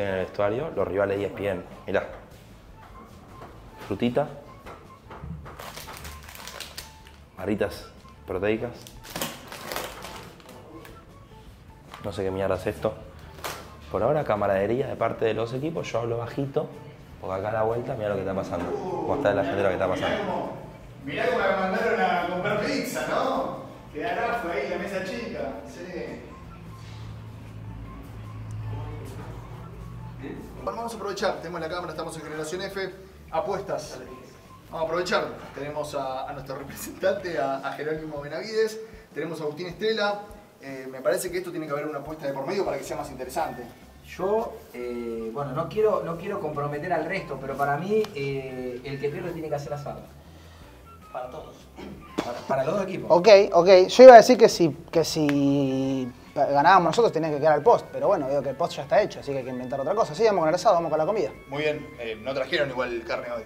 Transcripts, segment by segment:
en el vestuario los rivales de ESPN. Mirá. Frutita. Barritas proteicas. No sé qué mierda es esto. Por ahora, camaradería de parte de los equipos. Yo hablo bajito, porque acá a la vuelta, mira lo que está pasando. Cómo está la gente lo que está pasando. Mirá cómo me mandaron a comprar pizza, ¿no? Quedará fue ahí la mesa chica. Sí. Bueno, vamos a aprovechar, tenemos la cámara, estamos en Generación F, apuestas. Vamos a aprovechar, tenemos a, nuestro representante, a, a Jerónimo Benavides, tenemos a Agustín Estrella. Eh, me parece que esto tiene que haber una apuesta de por medio para que sea más interesante. Yo, eh, bueno, no quiero, no quiero comprometer al resto, pero para mí eh, el que pierde tiene que hacer asado. Para todos. Para, para los dos equipos. Ok, ok. Yo iba a decir que si, que si ganábamos nosotros tenía que quedar el post, pero bueno, veo que el post ya está hecho, así que hay que inventar otra cosa. Sí, vamos con el asado, vamos con la comida. Muy bien, eh, no trajeron igual carne hoy.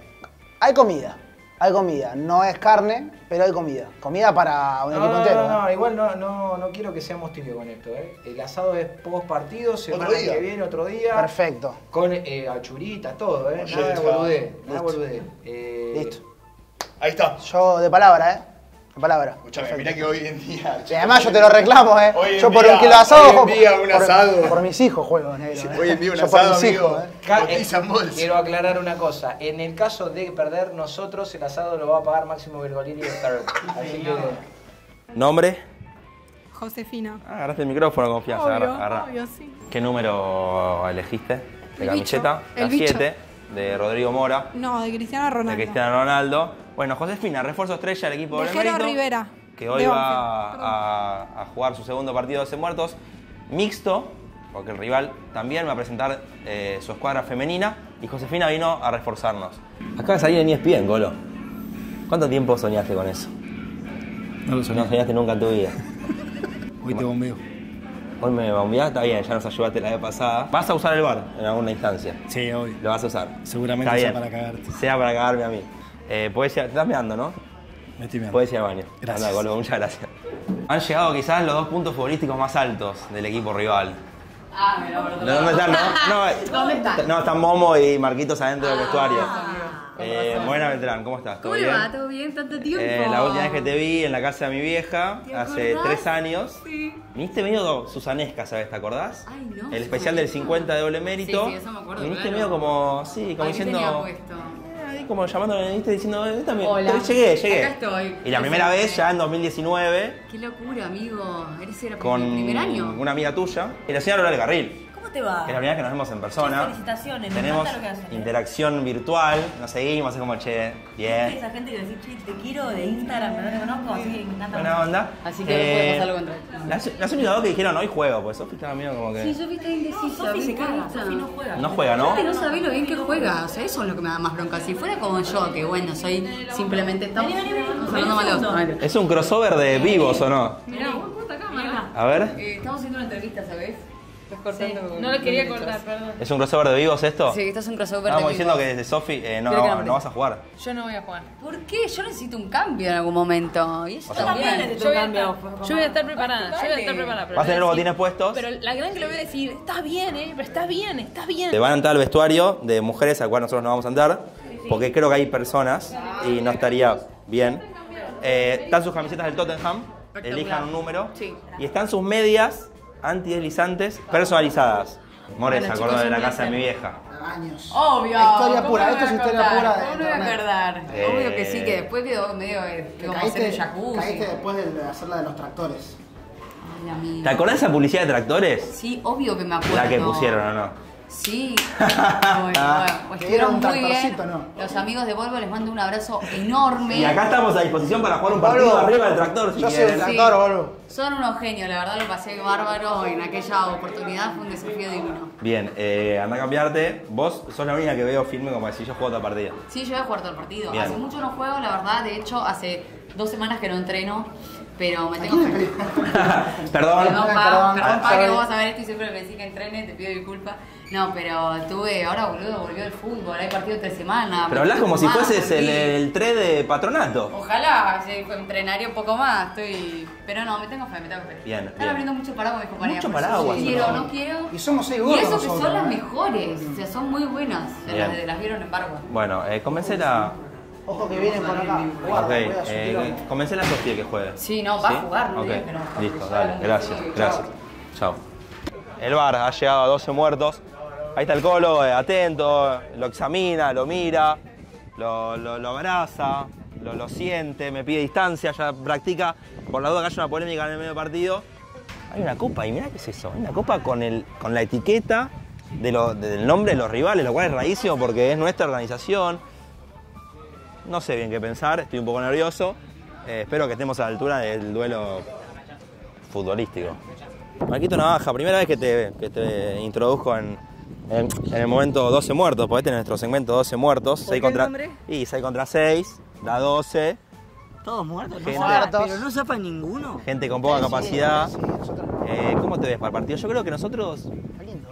Hay comida, hay comida. No es carne, pero hay comida. Comida para un No, equipo no, entero. no, ¿eh? no, igual no, no, no quiero que seamos tibios con esto. ¿eh? El asado es post partido, semana día. que viene, otro día. Perfecto. Con eh, achuritas, todo, ¿eh? Oye, Nada de boludez, nada de Listo. Eh, Listo. Ahí está. Yo de palabra, ¿eh? De palabra. Escuchame, Perfecto. mirá que hoy en día. Y además yo te lo reclamo, ¿eh? Hoy en yo por día- un kilo de asado, hoy en día por, un por- asado. por mis hijos juego, negro. ¿eh? Hoy en día un Yo por asado, mis amigo. hijos, ¿eh? Bolsa. Quiero aclarar una cosa. En el caso de perder nosotros, el asado lo va a pagar Máximo Bergolini de Star. Así que. ¿Nombre? Josefina. Ah, agarraste el micrófono, confianza. Obvio, agarra, obvio, sí. ¿Qué número elegiste? De El camiseta, bicho, el la bicho. 7, de Rodrigo Mora, No, de Cristiano de Ronaldo. Cristiano Ronaldo. Bueno, Josefina, refuerzo estrella del equipo De de Jero Mérito, Rivera, que hoy va a, a jugar su segundo partido de muertos, mixto, porque el rival también va a presentar eh, su escuadra femenina y Josefina vino a reforzarnos. Acaba de salir en ESPN, Golo. ¿Cuánto tiempo soñaste con eso? No lo soñé. No soñaste nunca en tu vida. Hoy te bombeo. Hoy me bombeaste, está bien, ya nos ayudaste la vez pasada. Vas a usar el bar en alguna instancia. Sí, hoy. Lo vas a usar. Seguramente Está sea para cagarte. Sea para cagarme a mí. Eh, ir, te estás meando, ¿no? Me estoy mirando. Puedes ir al baño. Gracias. Anda, Colo, muchas gracias. Han llegado quizás los dos puntos futbolísticos más altos del equipo rival. Ah, me lo perdón. ¿Dónde están? No, no, ¿Dónde están? No, están Momo y Marquitos adentro del vestuario. Ah, Eh, Buena Beltrán, ¿cómo estás? ¿Todo ¿Cómo le va? ¿Todo bien? ¿Tanto tiempo? Eh, la última vez que te vi en la casa de mi vieja, ¿Te hace tres años, Sí. viniste medio susanesca, ¿sabes? ¿Te acordás? Ay, no, El especial del 50 de doble mérito. Sí, sí, eso me acuerdo, Viniste claro. medio como, sí, como Ay, ¿qué diciendo... tenía puesto? Como llamándole, viniste diciendo, eh, también. Hola. Llegué, llegué. Acá estoy. Y la primera vez, ya en 2019, Qué locura, amigo. ¿Eres era con mi primer año? una amiga tuya, y la señora Lola del Carril. ¿Cómo te va? Que es la primera vez que nos vemos en persona. Felicitaciones, me Tenemos encanta lo que hacen, ¿eh? interacción virtual, nos seguimos, es como, che, bien. Esa gente que decís, che, te quiero de Instagram, pero no te conozco, así que me encanta. Buena onda. Así que no podemos algo contra él. Las, las únicas dos que dijeron hoy juego, pues Sofi estaba medio como que. Sí, Sofi está indecisa. Sofi me se caga, encanta. Sofi no juega. No juega, ¿no? Aparte no sabés lo bien que juega, o sea, eso es lo que me da más bronca. Si fuera como yo, que bueno, soy simplemente... Estamos Vení, vení, vení. estamos Vení hablando un malo. segundo. Es un crossover de vivos o no. Mirá, buen punto acá, Marga. A ver. Eh, estamos haciendo una entrevista, ¿sabés? Cortando. No lo quería cortar, perdón. ¿Es un crossover de vivos esto? Sí, estás un crossover de diciendo vivos. que desde Sofi eh, no, no, vas a jugar. Yo no voy a jugar. ¿Por qué? Yo necesito un cambio en algún momento. Y eso O sea, También también. necesito Yo un voy, a cambio. estar, yo voy a estar preparada, yo voy a estar preparada. pero Vas a tener voy botines puestos. Pero la gran que le voy a decir, estás bien, eh, pero estás bien, estás bien. Te van a entrar al vestuario de mujeres al cual nosotros no vamos a entrar, porque creo que hay personas y no estaría bien. Eh, están sus camisetas del Tottenham, elijan un número. Sí. Y están sus medias antideslizantes personalizadas. More, se acordó de la casa de mi vieja. Años. Obvio. Historia ¿cómo pura, esto es historia pura de ¿Cómo me voy a acordar? Eh, Obvio que sí, que después quedó medio eh, Que como hacer el caíste, jacuzzi. caíste después de hacer la de los tractores. Ay, amigo. ¿Te acordás de esa publicidad de tractores? Sí, obvio que me acuerdo. La que pusieron o no. Sí. Bueno, bueno, pues estuvieron un muy bien. ¿no? Los amigos de Volvo les mando un abrazo enorme. Y acá estamos a disposición para jugar un partido Volvo. arriba del tractor si Yo soy el quieren. Sí. tractor, boludo. Son unos genios, la verdad lo pasé bárbaro en aquella oportunidad, fue un desafío divino. Bien, eh, anda a cambiarte. Vos sos la única que veo firme como si yo juego otra partida. Sí, yo voy a jugar todo el partido. Bien. Hace mucho no juego, la verdad, de hecho, hace dos semanas que no entreno, pero me tengo que... Perdón. Perdón, pa, Perdón, perdón, pa, que vos vas a ver esto y siempre me decís que entrene, te pido disculpas. No, pero tuve, ahora boludo, volvió el fútbol, hay partido tres semanas. Pero hablas como si más, fueses el, el 3 de patronato. Ojalá sí, entrenaría un poco más, estoy... Pero no, me tengo fe, me tengo fe. Bien, Están abriendo mucho paraguas mis compañeras. Mucho paraguas, Quiero, ¿no? quiero. Y somos seis Y gordos eso que son las ¿eh? mejores, o sea, son muy buenas. Las, las vieron en Barba. Bueno, eh, convencela. Ojo que vienen por acá. Ok, eh, tirón. convencela a Sofía que juegue. Sí, no, va a jugar, no Ok, digas que no. Listo, dale, gracias, gracias. Chao. El bar ha llegado a 12 muertos. Ahí está el colo, eh, atento, lo examina, lo mira, lo, abraza, lo, siente, me pide distancia, ya practica. Por la duda que haya una polémica en el medio partido. Hay una copa, y mirá qué es eso, hay una copa con, el, con la etiqueta del nombre de los rivales, lo cual es rarísimo porque es nuestra organización. No sé bien qué pensar, estoy un poco nervioso. Eh, espero que estemos a la altura del duelo futbolístico. Marquito Navaja, primera vez que te, que te introduzco en, en- en el momento 12 muertos, porque este es nuestro segmento 12 muertos. 6 qué el contra, nombre? Y 6 contra 6, da 12. Todos muertos, Gente. no Muertos. Pero no zapa ninguno. Gente con poca capacidad. Sí. Eh, ¿Cómo te ves para el partido? Yo creo que nosotros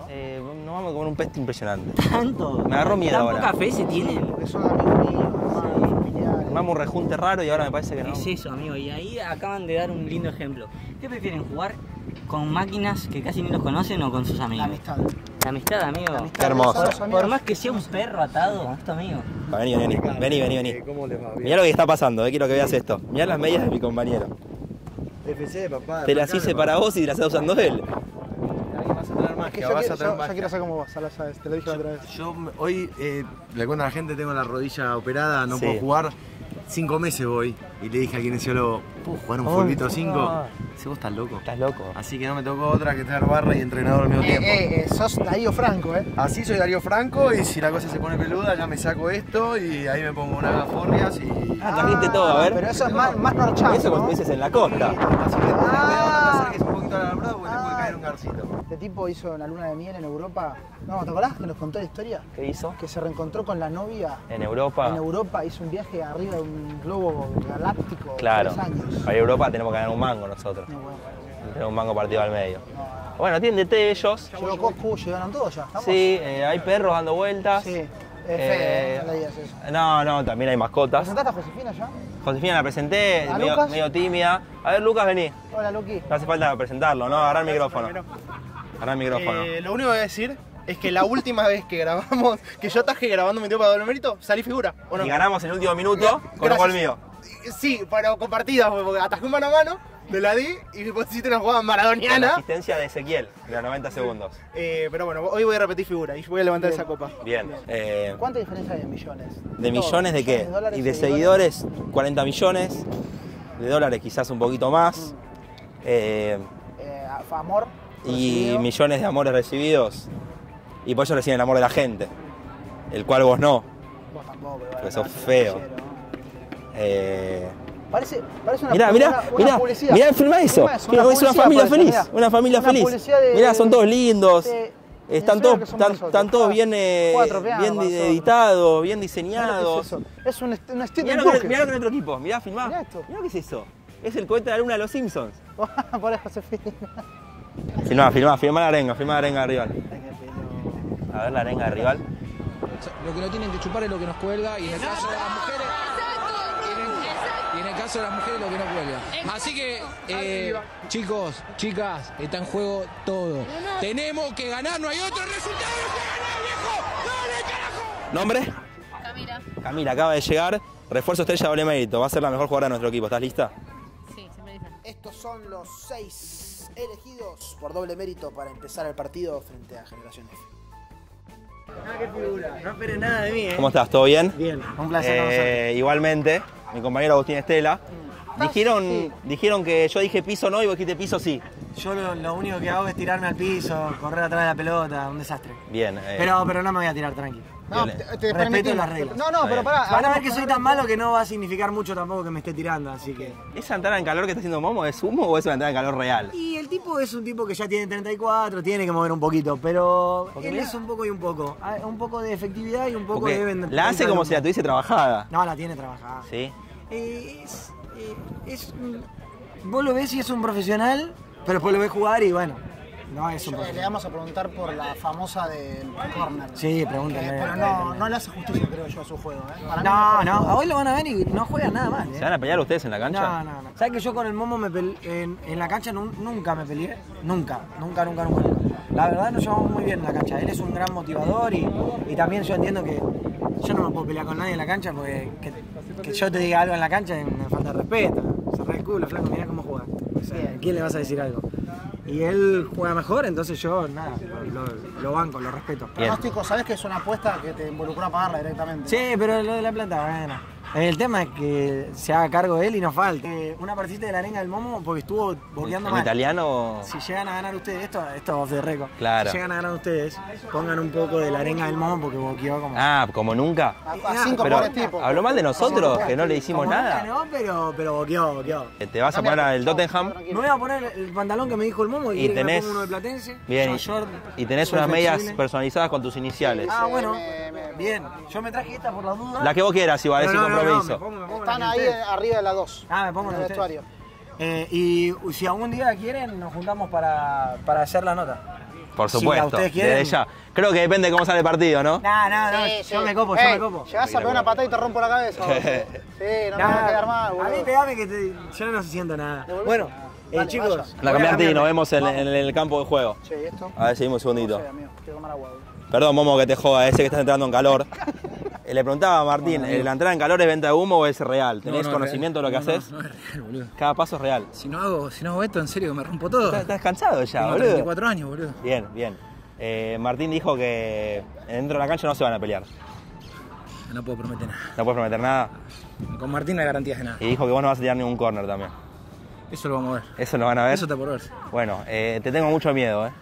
eh, nos vamos a comer un peste impresionante. Tanto. Me agarró miedo Tan ahora. poca fe se tienen. Porque son amigos míos. Vamos un rejunte raro y ahora me parece que no. Es eso, amigo. Y ahí acaban de dar un lindo ejemplo. ¿Qué prefieren jugar con máquinas que casi ni los conocen o con sus La amigos? amistad. La amistad, amigo. La amistad Qué hermoso. Por, más que sea un perro atado, esto amigo. Vení, vení, vení, vení, vení. Mirá lo que está pasando, eh, quiero que veas esto. Mirá las medias de mi compañero. FC, papá. Te las hice para vos y te las está usando él. Que magia, yo, vas quiero, a yo- yo quiero saber cómo vas, sabes, te lo dije la otra vez. Yo hoy eh, le cuento a la gente, tengo la rodilla operada, no Sí. puedo jugar. Cinco meses voy y le dije al kinesiólogo, ¿puedo jugar un Oh, fulbito 5? no. Si vos estás loco. Estás loco. Así que no me tocó otra que ser barra y entrenador al mismo Eh, tiempo. eh, eh, sos Darío Franco, ¿eh? Así soy Darío Franco y si la cosa se pone peluda ya me saco esto y ahí me pongo unas gaforrias y... Ah, trajiste todo, a ver. Pero eso es más, más norchazo, Eso cuando ¿no? dices en la costa. Así que cuidado, no te Ah. acerques un poquito a la verdad porque te puede caer un garcito. Este tipo hizo una luna de miel en Europa. No, ¿te acordás que nos contó la historia? ¿Qué hizo? Que se reencontró con la novia En Europa. en Europa, hizo un viaje arriba de un globo galáctico. Claro. Tres años. Para Europa tenemos que ganar un mango nosotros. No, bueno, Tenemos un mango partido al medio. Bueno, tienen de ellos. Llegó Coscu, llegaron todos ya. ¿estamos? Sí, eh, hay perros dando vueltas. Sí. Eh, no le digas eso. No, no, también hay mascotas. ¿Presentaste a Josefina ya? Josefina la presenté, ¿A medio, Lucas? medio tímida. A ver, Lucas, vení. Hola, Luqui. No hace falta presentarlo, ¿no? Agarrar el micrófono. Agarrar el micrófono. Eh, lo único que voy a decir es que la última vez que grabamos, que yo atajé grabando mi tío para doble mérito, salí figura. ¿o no? Y ganamos en el último minuto con un gol mío. Sí, pero compartida, porque atajé un mano a mano, me la di y vos hiciste una jugada Con la maradoniana. asistencia de Ezequiel, de los 90 segundos. Eh, pero bueno, hoy voy a repetir figura y voy a levantar Bien. esa copa. Bien. Eh, ¿Cuánta diferencia hay en millones? ¿De millones de qué? dólares, Y de seguidores, 40 millones. De dólares quizás un poquito más. Eh, Eh, amor. y recibido. millones de amores recibidos. Y por eso reciben el amor de la gente. El cual vos no. Vos tampoco, Porque sos feo. Eh, Parece, parece una, Mirá, una- mirá, una mirá, publicidad. mirá, filma eso. Filma es una familia parece, feliz, mirá. una familia Una feliz. de- Mirá, son todos lindos. de- Están todos, están, todos bien, eh, bien editados, bien diseñados. es. Es un, est- un Mirá lo, que, mirá lo que es nuestro equipo, mirá, filmá. Mirá esto. Mirá que es eso. Es el cohete de la luna de los Simpsons. Por eso Josefina. Filmá, filmá, filmá la arenga, filmá la arenga de rival. A ver la arenga de rival. Lo que no tienen que chupar es lo que nos cuelga y en el caso de las mujeres y en el, caso de las mujeres lo que no cuelga. Así que eh, chicos, chicas, está en juego todo. Tenemos que ganar, no hay otro resultado. ¿Nombre? Camila. Camila, acaba de llegar. Refuerzo estrella doble mérito. Va a ser la mejor jugadora de nuestro equipo. ¿Estás lista? Sí, se me dice. Estos son los seis elegidos por doble mérito para empezar el partido frente a Generación F. Ah, qué figura. No esperes nada de mí, eh. ¿Cómo estás? ¿Todo bien? Bien, un placer Eh, igualmente, mi compañero Agustín Estela. Dijeron, dijeron que yo dije piso no y vos dijiste piso sí. Yo lo, lo único que hago es tirarme al piso, correr atrás de la pelota, un desastre. Bien. eh, Pero, pero no me voy a tirar tranquilo. No, Bien. te, te Respeto las reglas. No, no, pero pará. Van a ver que soy tan malo que no va a significar mucho tampoco que me esté tirando, así que... ¿Esa entrada en calor que está haciendo Momo es humo o es una entrada en calor real? Y el tipo es un tipo que ya tiene 34, tiene que mover un poquito, pero Porque él es un poco y un poco. Ah, Un poco de efectividad y un poco Porque de... la hace como si la tuviese trabajada. No, la tiene trabajada. ¿Sí? Eh, es- eh, es un- vos lo ves y es un profesional, pero después lo ves jugar y bueno, no es un Le vamos a preguntar por la famosa del corner. Sí, pregúntale. Eh, pero no, no le hace justicia, creo yo, a su juego. ¿eh? Para No, no, a hoy lo van a ver y no juega nada mal. ¿Se ¿eh? van a pelear ustedes en la cancha? No, no, no. ¿Sabes que yo con el Momo me pele- en, en la cancha nun- nunca me peleé? Nunca, nunca, nunca, nunca. La verdad nos llevamos muy bien en la cancha. Él es un gran motivador y, y también yo entiendo que yo no me puedo pelear con nadie en la cancha porque que, que yo te diga algo en la cancha es una falta de respeto. Cerrá el culo, flaco, mirá cómo juega. O sea, ¿a quién le vas a decir algo? Y él juega mejor, entonces yo, nada, lo, lo banco, lo respeto. Pronóstico, ¿sabes que es una apuesta que te involucró a pagarla directamente? Sí, pero lo de la plata, bueno. El tema es que se haga cargo de él y nos falta. Una partita de la arenga del Momo porque estuvo boqueando ¿En mal. italiano? Si llegan a ganar ustedes, esto, esto off the record. Claro. Si llegan a ganar ustedes, pongan un poco de la arenga del Momo porque boqueó como. Ah, como nunca. a cinco Pero, tipos. ¿Habló mal de nosotros? Que no le hicimos Como nada. nunca, No, pero, pero boqueó, boqueó. Eh, ¿Te vas a poner al Tottenham? Me voy a poner el pantalón que me dijo el Momo y, Y tenés- uno de Platense. Bien, short, y tenés unas medias personalizadas con tus iniciales. Ah, bueno. Bien. Yo me traje esta por la duda. La que vos quieras, igual, No, sin no, me pongo- me pongo Están ahí arriba de la 2. Ah, me pongo en el ustedes. vestuario. Eh, y si algún día quieren, nos juntamos para, para hacer la nota. Por Si supuesto, ustedes quieren. desde ya. Creo que depende de cómo sale el partido, ¿no? No, no, no, Sí, yo sí. me copo, yo Ey, me copo. Llegás a pegar una patada y te rompo la cabeza. boludo. Sí, no me Nah, va a quedar mal, A mí boludo. pegame que te- yo no siento nada. Bueno, eh, chicos. vaya. La cambiarte y nos vemos en, en el campo de juego. Sí, esto. A ver, seguimos un segundito. Boludo. Perdón, Momo, que te joda, ese que estás entrando en calor. Eh, Le preguntaba a Martín, Bueno. ¿la entrada en calor es venta de humo o es real? ¿Tenés No, no, conocimiento de lo que haces? No, no, es real, boludo. Cada paso es real. Si no hago, si no hago esto, en serio, me rompo todo. Estás, estás cansado ya, Tengo boludo. 34 años, boludo. Bien, bien. Eh, Martín dijo que dentro de la cancha no se van a pelear. No puedo prometer nada. No puedes prometer nada. Con Martín no hay garantías de nada. Y dijo que vos no vas a tirar ningún corner también. Eso lo vamos a ver. ¿Eso lo van a ver? Eso está por verse. Bueno, eh, te tengo mucho miedo, ¿eh?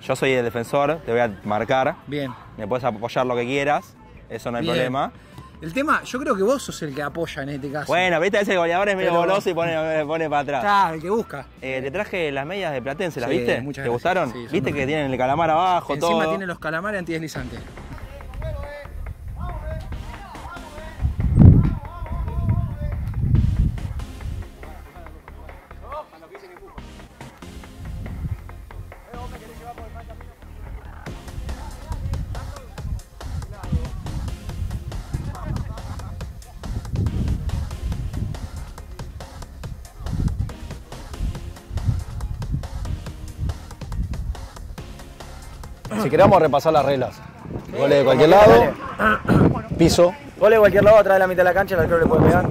Yo soy el defensor, te voy a marcar. Bien. Me puedes apoyar lo que quieras, eso no hay Bien. problema. El tema, yo creo que vos sos el que apoya en este caso. Bueno, viste, ese goleador es medio Pero- goloso y pone, pone para atrás. Claro, el que busca. Eh, te traje las medias de Platense, ¿las Sí, viste? muchas ¿Te gracias. gustaron? Sí, son ¿Viste que tienen el calamar abajo, Encima todo? tiene los calamares antideslizantes. Si queremos repasar las reglas. Goles de cualquier lado, piso. Gole de cualquier lado, atrás de la mitad de la cancha, el arquero le puede pegar.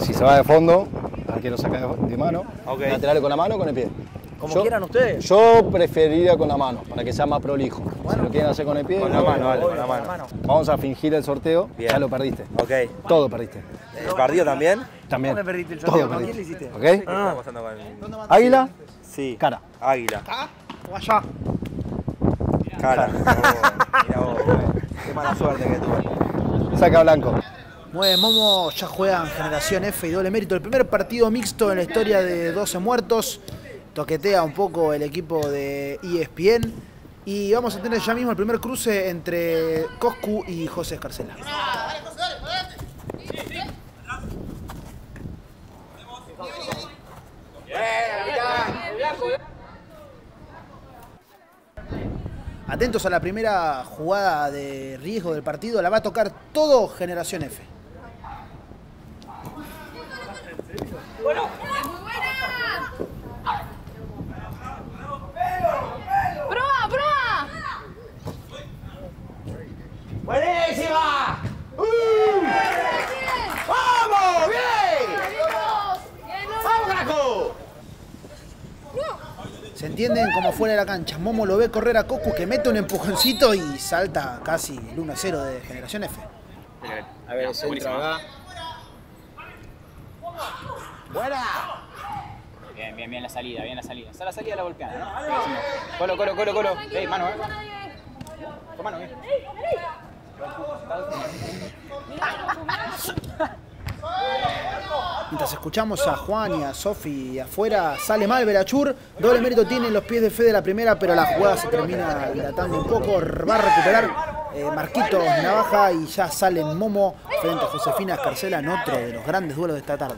Si se va de fondo, el arquero saca de mano. Ok. Laterales con la mano o con el pie. Como Yo- quieran ustedes. Yo preferiría con la mano, para que sea más prolijo. si lo quieren hacer con el pie, Con la mano, vale, con la mano. Vamos a fingir el sorteo. Bien. Ya lo perdiste. Ok. Todo perdiste. ¿El partido también? También. ¿Dónde perdiste el Todo sorteo? ¿Con quién le hiciste? ¿Ok? ¿Qué está pasando con Águila, Sí. cara. Águila. Allá. Cara. Mira vos, güey. Qué mala suerte que tuve. Saca blanco. Muy bien, Momo ya juega en Generación F y doble mérito. El primer partido mixto en la historia de 12 muertos. Toquetea un poco el equipo de ESPN. Y vamos a tener ya mismo el primer cruce entre Coscu y José Escarcela. Atentos a la primera jugada de riesgo del partido. La va a tocar todo Generación F. ¡Proa, proa! ¡Buenísima! ¡Vamos! ¡Bien! ¡Vamos! Se entienden como fuera de la cancha. Momo lo ve correr a Cocu que mete un empujoncito y salta casi el 1-0 de Generación F. A ver, centro acá. Bien, bien, bien la salida, bien la salida. Está la salida la golpeada, ¿no? Colo, colo, colo, colo. Ey, mano, eh. Con mano, bien. Mientras escuchamos a Juan y a Sofi afuera, sale mal Belachur. Doble mérito tiene en los pies de fe de la primera, pero la jugada se termina dilatando un poco. Va a recuperar eh, Marquitos Navaja y ya salen Momo frente a Josefina Escarcela en otro de los grandes duelos de esta tarde.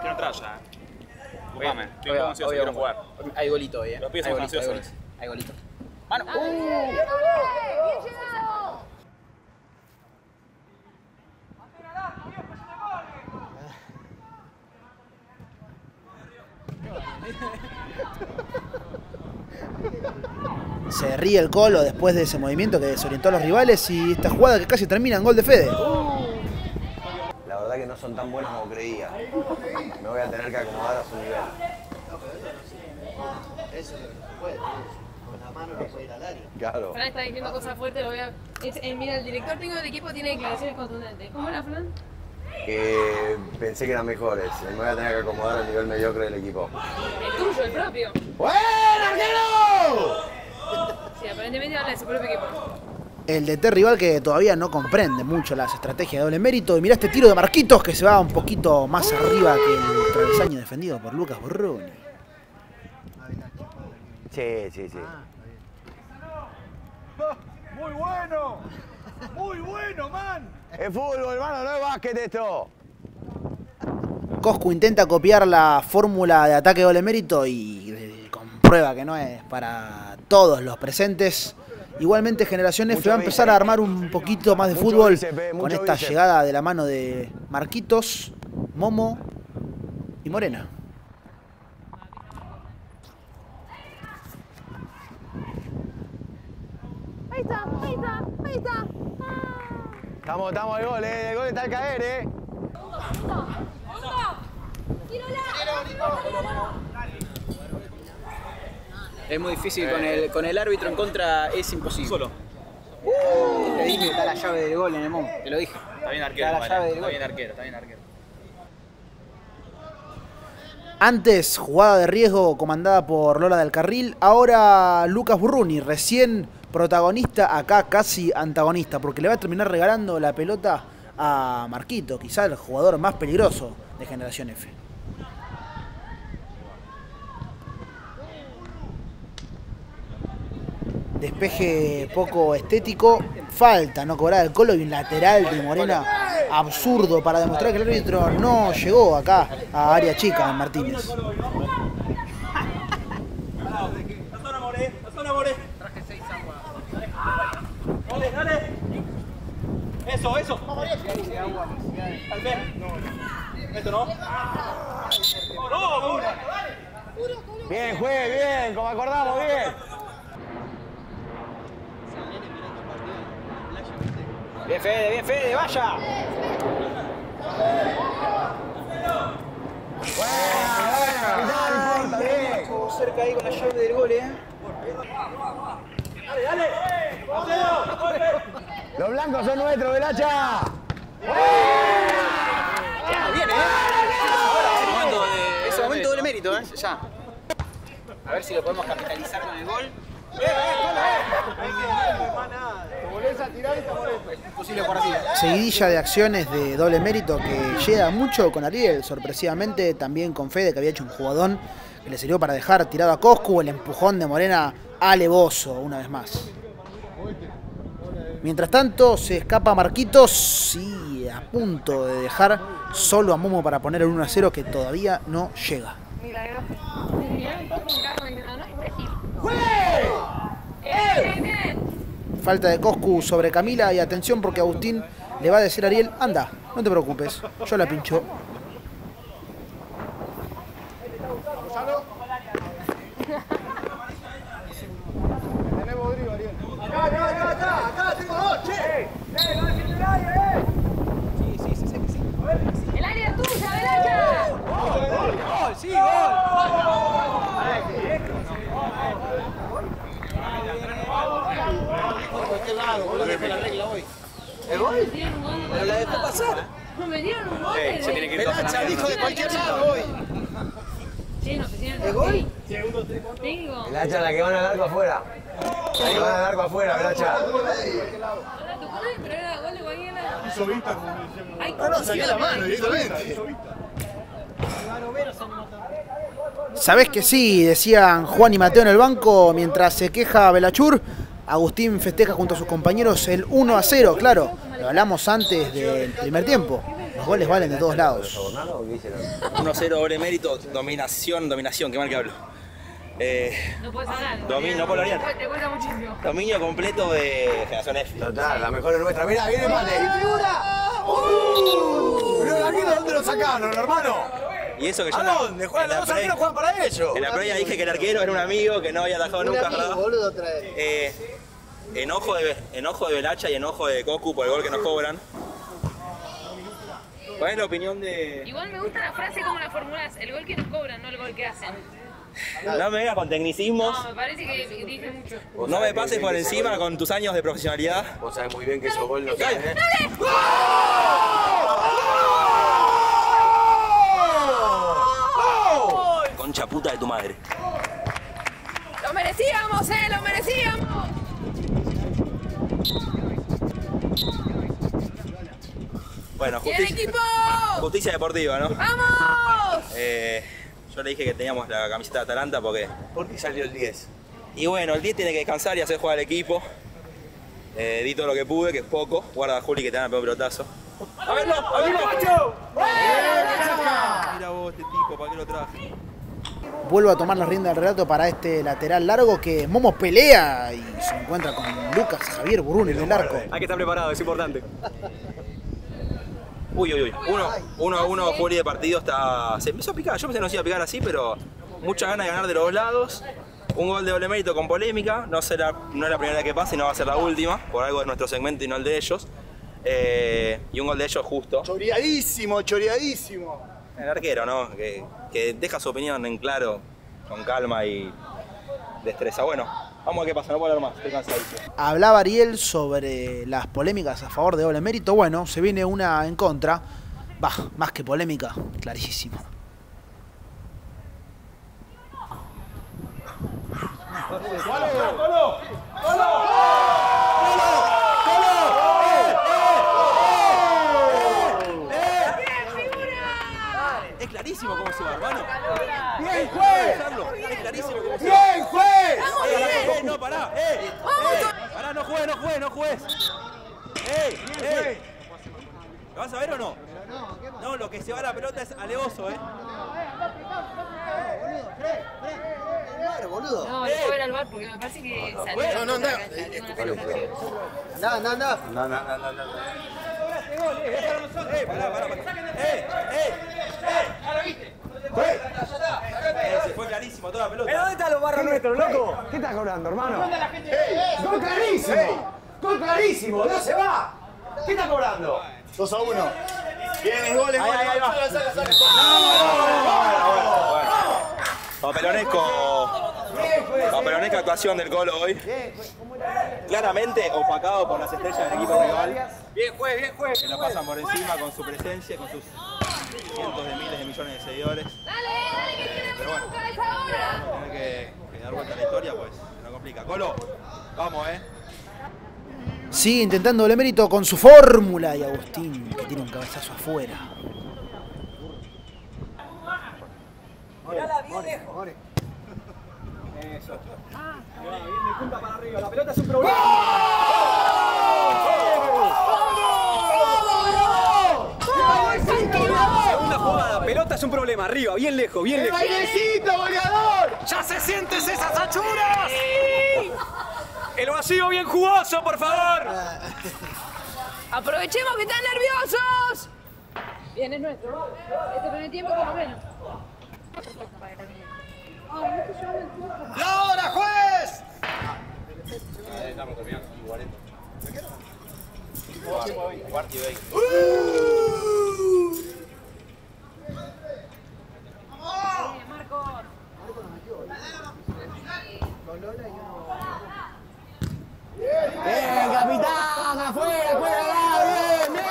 Quiero entrar ya. Ocupame. Estoy Obvio, quiero obvio. jugar. Hay golito hoy, eh. Los pibes Hay son golito, hay ansiosos. golito. Hay golito. Mano. Se ríe el Colo después de ese movimiento que desorientó a los rivales y esta jugada que casi termina en gol de Fede. La verdad que no son tan buenos como creía. Me voy a tener que acomodar a su nivel. Eso puede. Con la mano no puede ir al área. Claro. Fran está diciendo cosas fuertes, lo voy a... Es- eh, mira, el director técnico del equipo tiene declaraciones contundentes. ¿Cómo era, Fran? Que pensé que eran mejores. Me voy a tener que acomodar al nivel mediocre del equipo. El tuyo, el propio. ¡Buen arquero! Sí, aparentemente habla de su propio equipo. El DT rival que todavía no comprende mucho las estrategias de doble mérito. Y mirá este tiro de Marquitos que se va un poquito más arriba que el travesaño defendido por Lucas Borroni. Sí, sí, sí. Muy bueno. Muy bueno, man. Es fútbol, hermano, no es básquet esto. Coscu intenta copiar la fórmula de ataque doble mérito y eh, comprueba que no es para todos los presentes. Igualmente Generación F Mucho va a empezar a armar un poquito más de fútbol bíceps, eh, con esta bíceps. llegada de la mano de Marquitos, Momo y Morena. Ahí está, ahí está, ahí está. Estamos, estamos de gol, eh. El gol está al caer, eh. Es muy difícil con el, con el árbitro en contra, es imposible. Solo. te dije que está la llave del gol en el. Te lo dije. Está bien arquero, Está la vale. llave del Está bien arquero, está bien arquero. Antes jugada de riesgo comandada por Lola del Carril, ahora Lucas Burruni, recién protagonista, acá casi antagonista, porque le va a terminar regalando la pelota a Marquito, quizá el jugador más peligroso de Generación F. Despeje poco estético, falta no cobrar el colo y un lateral de Morena absurdo para demostrar que el árbitro no llegó acá a área chica Martínez. Dale, dale. Eso, eso. Al ver. Esto no. No, Bien, juegue, bien, como acordamos, bien. Bien, Fede, bien, Fede, vaya. Estuvo cerca ahí con la llave del gol, eh. Dale, dale. Los blancos son nuestros, Velacha. Bien, eh. Ese momento doble mérito, eh. Ya. A ver si lo podemos capitalizar con el gol. Imposible por así. Seguidilla de acciones de doble mérito que llega mucho con Ariel, sorpresivamente también con Fede que había hecho un jugadón que le sirvió para dejar tirado a Coscu, el empujón de Morena alevoso una vez más. Mientras tanto se escapa Marquitos y a punto de dejar solo a Momo para poner el 1 a 0 que todavía no llega. Falta de Coscu sobre Camila y atención porque Agustín le va a decir a Ariel, anda, no te preocupes, yo la pincho. Tenemos Rodrigo, Ariel. Acá, acá, acá, acá, acá, tengo dos, che. Eh, no dejes el aire, eh. Sí, sí, sí, sí, que sí. ¡El área es tuya, Belacha! ¡Gol! ¡Sí, gol! ¿El gol? Pero la dejó pasar. No me dieron un gol. Se tiene que ir la dijo de cualquier lado hoy. ¿El gol? Tengo. Velacha, la que van al arco afuera. La que van al arco afuera, Velacha. Ahora tu gol, pero era gol de lado. Hizo vista como decíamos. No, no, saqué la mano directamente. Sabés que sí, decían Juan y Mateo en el banco mientras se queja Belachur. Agustín festeja junto a sus compañeros el 1 a 0, claro. Lo hablamos antes del primer tiempo. Los goles valen de todos lados. 1-0 doble mérito, dominación, dominación, qué mal que hablo. Eh, No puedes hablar. Dominio, no puedo hablar. Te cuesta muchísimo. dominio completo de Generación F. Total, la mejor es nuestra. Mira, viene Mate. Pero la mierda, ¿dónde lo sacaron, hermano? Y eso que yo ¿A dónde? Juegan los dos arqueros, juegan para ellos. En la previa dije que el arquero era un amigo que no había atajado Un nunca, amigo, boludo, otra vez. Eh, enojo, de, enojo de Belacha y enojo de Cocu por el gol que nos cobran. ¿Cuál es la opinión de.? Igual me gusta la frase como la formulás. El gol que nos cobran, no el gol que hacen. No me vengas con tecnicismos. No, me parece que dije mucho. No me pases por encima con tus años de profesionalidad. Vos sabés muy bien que esos goles no ¡Dale! salen, ¿eh? Concha puta de tu madre. ¡Lo merecíamos, eh! ¡Lo merecíamos! Bueno, ¡Bien, justicia, equipo! justicia deportiva, ¿no? ¡Vamos! Eh, yo le dije que teníamos la camiseta de Atalanta porque. ¿Por qué salió el 10? Y bueno, el 10 tiene que descansar y hacer jugar al equipo. Eh, di todo lo que pude, que es poco. Guarda a Juli que te dan el peor pelotazo. ¡A verlo! ¡A verlo! Mira vos este tipo, ¿para qué lo traje? Vuelvo a tomar la rienda del relato para este lateral largo que Momo pelea y se encuentra con Lucas Javier Burún en el arco. Hay que estar preparado, es importante. Uy, uy, uy. Uno, uno a uno Juli de partido está. Se empezó a picar. Yo pensé que no se iba a picar así, pero mucha ganas de ganar de los dos lados. Un gol de doble mérito con polémica. No, será, no es la primera vez que pasa y no va a ser la última. Por algo es nuestro segmento y no el de ellos. Eh, y un gol de ellos justo. Choreadísimo, choreadísimo. El arquero, ¿no? Que, que deja su opinión en claro, con calma y destreza. Bueno, vamos a ver qué pasa. No puedo hablar más. Estoy cansadísimo. Hablaba Ariel sobre las polémicas a favor de doble mérito. Bueno, se viene una en contra. Va, más que polémica, clarísimo. Es clarísimo cómo se va, hermano. ¡Bien, juez! ¡Bien, juez! Eh, eh, no, pará. Eh, eh, pará, no juegues, no juegues, no juegues. ¡Ey! ¡Ey! ¿Lo vas a ver o no? No, lo que se va la pelota es alevoso, ¿eh? boludo. No, puedo ver al bar porque me parece que salió. No, no, anda. Anda, anda, anda. No, no, no, no, no. ¡Eh, pará, pará, pará! ¡Eh, eh! ¡Eh! Se fue clarísimo toda la pelota. ¿Pero dónde están los barros nuestros, loco? ¿Qué estás cobrando, hermano? ¡Gol clarísimo! ¡Gol clarísimo! ¡No se va! ¿Qué está cobrando? 2 a 1. Bien, goles, Ahí, goles. ahí, ahí va. Saca, saca. Papelonesco. Papelonesca actuación del Colo hoy. Claramente opacado por las estrellas del equipo rival. Bien, juez, bien, juez. Que nos pasan por encima con su presencia, con sus cientos de miles de millones de seguidores. Pero bueno, tener que, que dar vuelta a la historia, pues no complica. Colo, vamos, eh. Sigue intentando doble mérito con su fórmula y Agustín que tiene un cabezazo afuera. Mirala bien lejos. Eso. Bien, bien, de punta para arriba. La pelota es un problema. Pelota es un problema, arriba, bien lejos, bien ¡El lejos. bailecito, goleador! ¡Ya se sienten esas achuras! El vacío bien jugoso, por favor. Aprovechemos que están nerviosos. Bien, es nuestro. Este primer tiempo por lo menos. ¡La hora, juez! Estamos terminando, igualito. Cuarto y veinte. ¡Bien, capitán! ¡Afuera, afuera! ¡Bien, bien!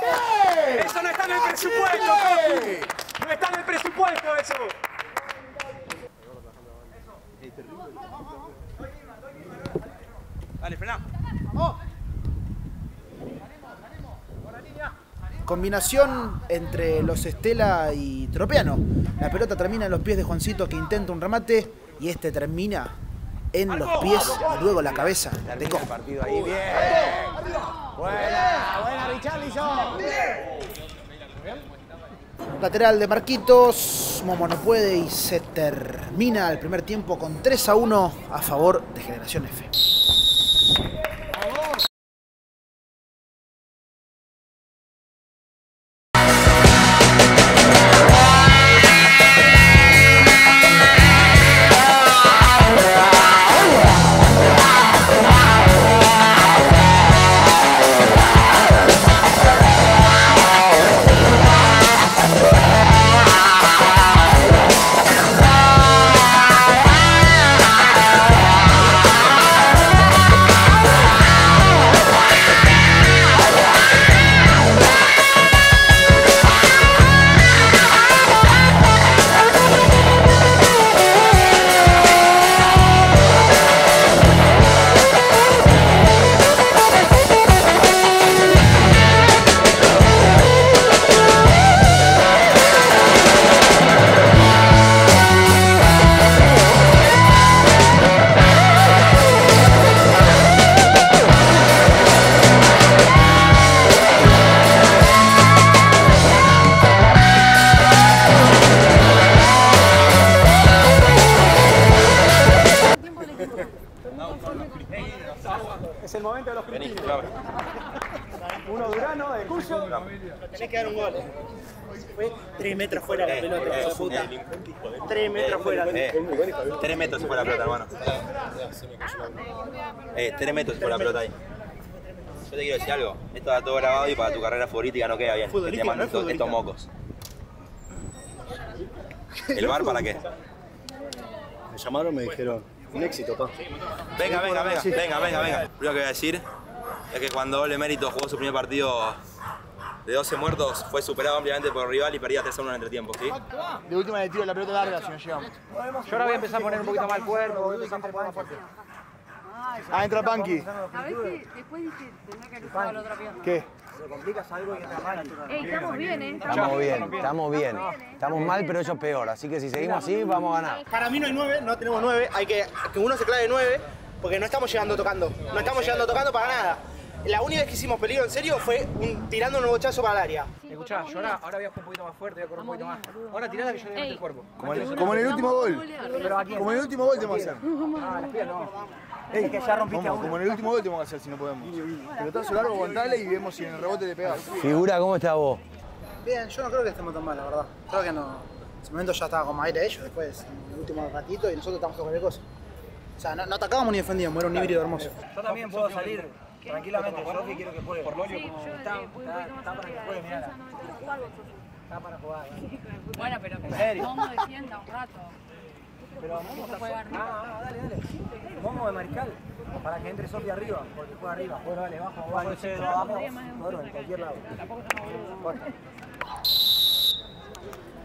¡Bien! Eso no está en el presupuesto, Cocu. No está en el presupuesto eso. Dale, frená. Combinación entre los Estela y Tropeano. La pelota termina en los pies de Juancito que intenta un remate y este termina en los pies y luego la cabeza de Cojo. partido ahí, bien. Buena, buena Richarlison. Lateral de Marquitos, Momo no puede y se termina el primer tiempo con 3 a 1 a favor de Generación F. Esto está todo grabado y para tu carrera futbolística no queda bien. Que te manden no es estos, estos mocos. ¿El bar para qué? Me llamaron, me dijeron, un éxito, pa. Venga, venga, venga, venga, venga, venga. Lo primero que voy a decir es que cuando Doble Mérito jugó su primer partido de 12 muertos, fue superado ampliamente por el rival y perdía 3 a 1 en el entretiempo, ¿sí? De última le tiro la pelota larga si no llegamos. Yo ahora voy a empezar a poner un poquito más el cuerpo, voy a empezar a poner más fuerte. Ah, entra Panky. A ver si después dice, tendrá que cruzar la otra pierna. ¿Qué? Se complicas algo y entra mal. Ey, estamos bien, ¿eh? Estamos bien, estamos bien. Estamos mal, pero ellos peor. Así que si seguimos así, vamos a ganar. Para mí no hay 9, no tenemos 9. Hay que que uno se clave 9 porque no estamos llegando tocando. No estamos llegando tocando para nada. La única vez que hicimos peligro en serio fue un, tirando un bochazo para el área. Escuchá, yo ahora, ahora voy a jugar un poquito más fuerte, voy a correr un poquito más. Ahora tirala que yo le meto el cuerpo. Como en, el último gol. Pero aquí. Como en el último gol tenemos que hacer. Ah, las no. Es que ya rompiste a Como, como en el último gol tenemos que hacer si no podemos. Pelotazo largo, aguantale y vemos si en el rebote le pegás. Figura, ¿cómo estás vos? Bien, yo no creo que estemos tan mal, la verdad. Creo que no. En ese momento ya estaba con aire ellos, después, en el último ratito, y nosotros estamos con cualquier cosa. O sea, no, no atacábamos ni defendíamos, era un híbrido hermoso. Yo también puedo salir tranquilamente. Yo que quiero que juegue. Por Lolio, como está, está, está para que juegue, mirá. Está para jugar. Bueno, pero ¿En serio? Momo defienda un rato. Pero Momo está juega. Ah, ah, dale, dale. Momo de Mariscal. Para que entre Sofía arriba, porque juega arriba. Bueno, dale, bajo, bajo. ese, Vamos, bueno, en cualquier lado. Corta.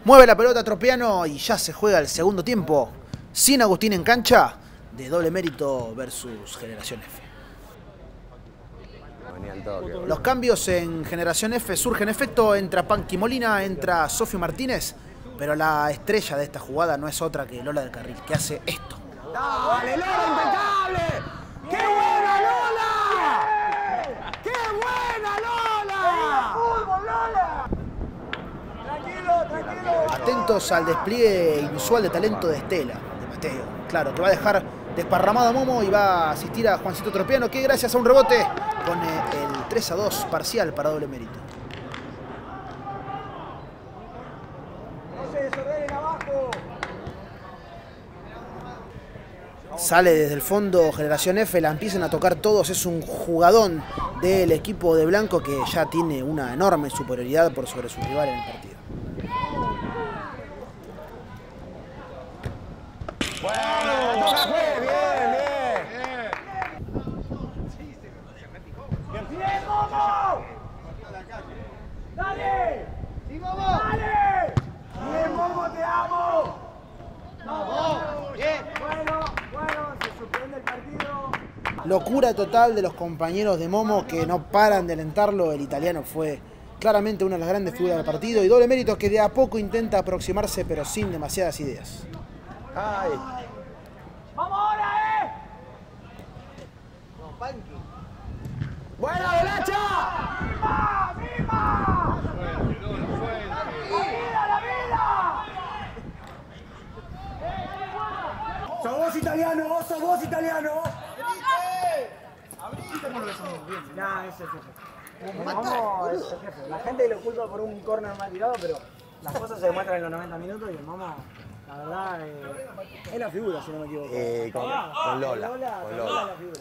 Mueve la pelota Tropeano y ya se juega el segundo tiempo. Sin Agustín en cancha, de doble mérito versus Generación F. Los cambios en Generación F surgen en efecto, entra Panqui Molina, entra Sofio Martínez, pero la estrella de esta jugada no es otra que Lola del Carril, que hace esto. ¡Dale, Lola, impecable! ¡Qué buena Lola! ¡Qué buena Lola! ¡Fútbol, Lola! Tranquilo, tranquilo. Atentos al despliegue inusual de talento de Estela, de Mateo. Claro, que va a dejar desparramado a Momo y va a asistir a Juancito Tropiano, que gracias a un rebote pone el 3 a 2 parcial para doble mérito. No se desordenen abajo. Sale desde el fondo Generación F, la empiezan a tocar todos, es un jugadón del equipo de Blanco que ya tiene una enorme superioridad por sobre su rival en el partido. ¡Bien, Momo! ¡Dale! ¡Sí, Momo! ¡Dale! ¡Bien, Momo, te amo! ¡Vamos! ¡Bien! Bueno, bueno, se suspende el partido. Locura total de los compañeros de Momo que no paran de alentarlo. El italiano fue claramente una de las grandes figuras del partido y doble mérito que de a poco intenta aproximarse pero sin demasiadas ideas. Ay. ¡Vamos ahora, eh! ¡Buena, Velacha! ¡Viva! ¡Viva! ¡La vida, la vida! ¡Sos vos italiano! vos ¡Sos vos italiano! Nah, es el jefe. Vamos, es el jefe. La gente lo culpa por un corner mal tirado, pero las cosas se demuestran en los 90 minutos y el Momo, la verdad, eh, es la figura, si no me equivoco. Eh, con, con Lola. Con Con Lola es Lola. la figura.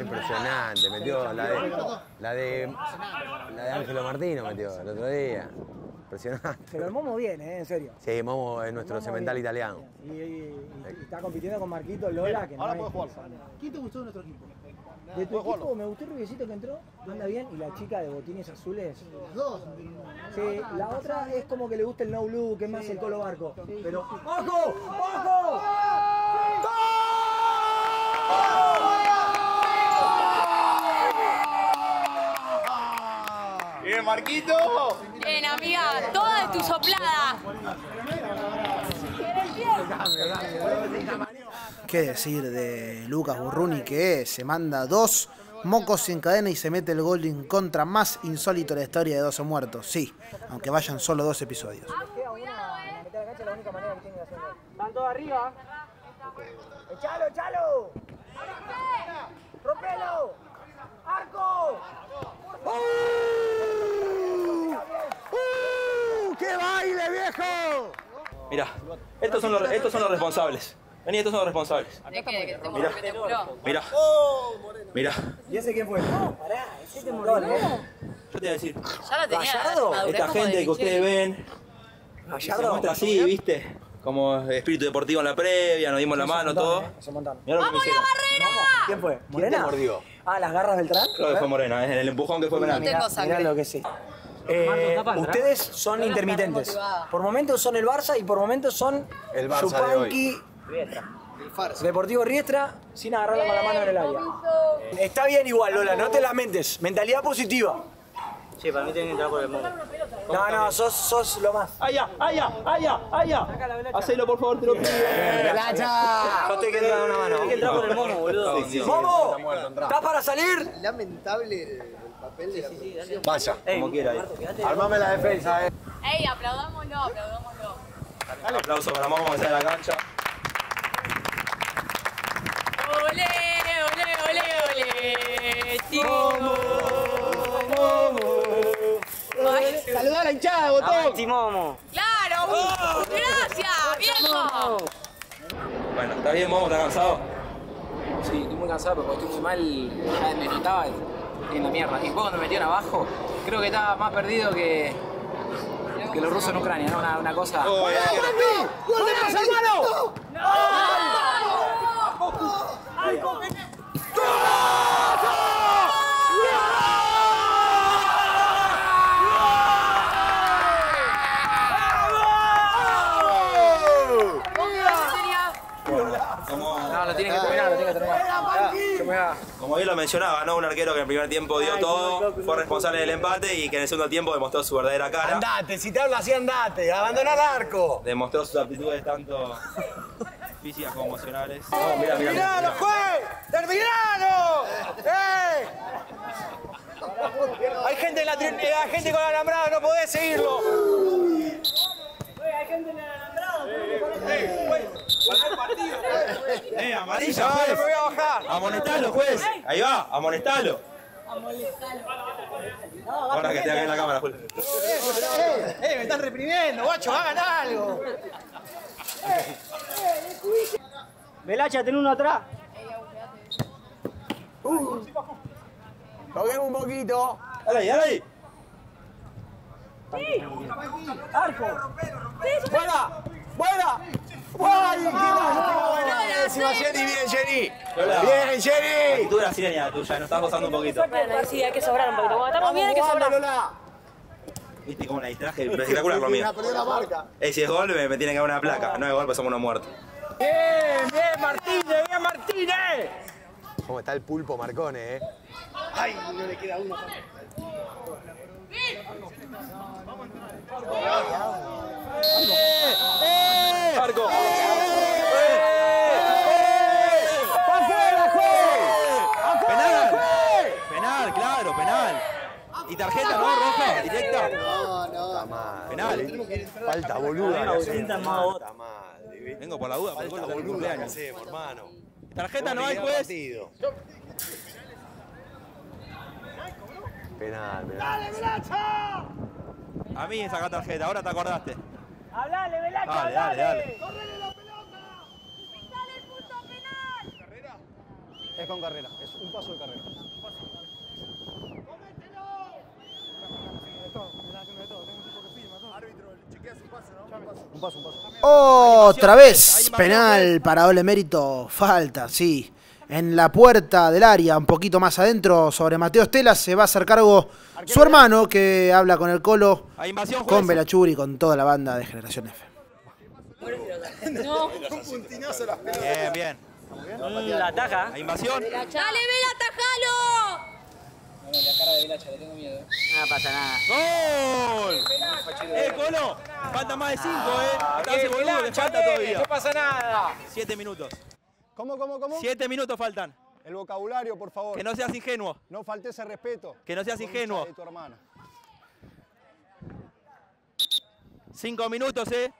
Impresionante, metió la de la de la de Ángelo Martino metió el otro día. Impresionante. Pero el Momo viene, eh, en serio. Sí, Momo es nuestro cemental italiano. Y, y- y está compitiendo con Marquito Lola, que no Ahora podés jugar. ¿Quién te gustó de nuestro equipo? De tu equipo me gustó el rubiecito que entró, anda bien, y la chica de botines azules. Dos. Sí, la otra es como que le gusta el no blue, que es más el colo barco. Pero. ¡Ojo! ¡Ojo! Bien, Marquito. Bien, amiga, toda de tu soplada. ¿Qué decir de Lucas Burruni que se manda dos mocos sin cadena y se mete el gol en contra más insólito de la historia de 12 muertos? Sí, aunque vayan solo dos episodios. Van todos arriba. ¡Echalo, echalo! ¡Rompelo! ¡Arco! ¡Uh! ¡Qué baile, viejo! Mirá, estos son los, estos son los responsables. Vení, estos son los responsables. ¿De qué? ¿Que te Mirá. te murió? Mirá, mirá. ¿Y ese quién fue? No, pará, ese te murió, ¿eh? Yo te voy a decir, Ya la tenía. Gallardo. esta de gente que ustedes ven, se Gallardo. muestra así, ¿viste? Como espíritu deportivo en la previa, nos dimos la mano, todo. Lo que me hicieron. ¿Quién fue? ¿Quién te ¿Morena? mordió? Ah, las garras Beltrán. Creo que fue Morena, es en el empujón que fue penal. tengo Mirá, sangre. mirá lo que sí. Eh, ustedes son intermitentes. Por momentos son el Barça y por momentos son El Barça de hoy. Yupanqui, Deportivo Riestra, sin agarrarlo con la mano en el área. Está bien igual, Lola, no te lamentes. Mentalidad positiva. Sí, para mí tiene que entrar por el modo. No, no, sos, sos lo más. ¡Allá, allá, allá, allá! Hacelo, por favor, te lo pido. Yo te que entrar una mano. Tiene que entrar por el momo, boludo. ¡Momo! ¿Estás para salir? Lamentable papel de la. Vaya, Como quiera ahí. armame la defensa, eh. Ey, aplaudámoslo, aplaudámoslo. Aplauso para Momo que en la cancha. Ole, ole, ole, ole. Timo. Ay, Saludá a la hinchada, ¡Avanti, momo! Claro, uh, gracias, viejo. Bueno, ¿está bien, Momo? ¿Estás cansado? Sí, estoy muy cansado porque estoy muy mal, ya me notaba en la mierda. Y después cuando me metieron abajo, creo que estaba más perdido que, que los rusos en Ucrania, ¿no? Una, una cosa... ¡Gol de hermano! Como, No, lo tiene que terminar, lo tiene que terminar. Yo me voy a- como bien lo mencionaba, ¿no? Un arquero que en el primer tiempo dio todo, fue responsable del empate y que en el segundo tiempo demostró su verdadera cara. Andate, si te hablo así, andate. Abandona el arco. Demostró sus aptitudes tanto físicas como emocionales. No, mira, mira, ¡Terminalo, juez! ¡Terminalo! ¡Eh! Hay gente, en la eh, hay gente con alambrado, no podés seguirlo. ¡Eh, amarilla, No, juez! no me voy a bajar. ¡Amonestalo, juez! Ahí va, amonestalo. Ahora que te haga en la cámara, juez. ¡Eh, eh, me están reprimiendo, guacho! ¡Hagan algo! Velacha, ten uno atrás. Toquemos un poquito. ¡Dale ahí, dale ahí! ¡Arco! ¡Buena! ¡Buena! ¡Ay, qué! Buenísima, Jenny, bien, Jenny. Bien, La Jenny. actitud brasileña tuya, nos estás gozando un poquito. Bueno, sí, hay que sobrar un poquito. Cuando estamos bien hay que sobrar. Lola. Viste cómo la distraje, pero espectacular lo mío. La. Ey, si es gol, me, me tienen que dar una placa. No es gol, pues somos unos muertos. Bien, bien, Martínez, bien, Martínez. ¿Cómo está el pulpo Marcone, eh? Ay, no le queda uno. Marco. Penal. Penal, claro, penal. ¿Y tarjeta, no? ¿Roja? ¿Directa? No, no. Penal. Falta boluda. Puta madre. Vengo por la duda, porque Falta gol que cumpleaños. hermano. Tarjeta no hay, juez. Penal, penal. ¡Dale, Velacha! A mí saca tarjeta, ahora te acordaste. ¡Hablale, Velacha! Dale, dale, dale. ¡Correle la pelota! Es con carrera, es un paso de carrera. Un paso, un paso. Otra vez, penal para doble mérito, falta, sí. En la puerta del área, un poquito más adentro, sobre Mateo Estela, se va a hacer cargo su hermano que habla con el Colo, con. Belachuri, con toda la banda de Generación F. No. Un puntinazo las pelotas. Bien, bien. La taja. Hay invasión. ¡Dale, Vela, tajalo! No, la cara de Velacha, le tengo miedo. No pasa nada. ¡Gol! ¡Eh, Colo! Falta más de cinco, ¿eh? Ah, Estás boludo, le falta todavía. no pasa nada. Siete minutos. ¿Cómo, cómo, cómo? Siete minutos faltan. El vocabulario, por favor. Que no seas ingenuo. No falte ese respeto. Que no seas ingenuo. de tu hermana. Cinco minutos, ¿eh?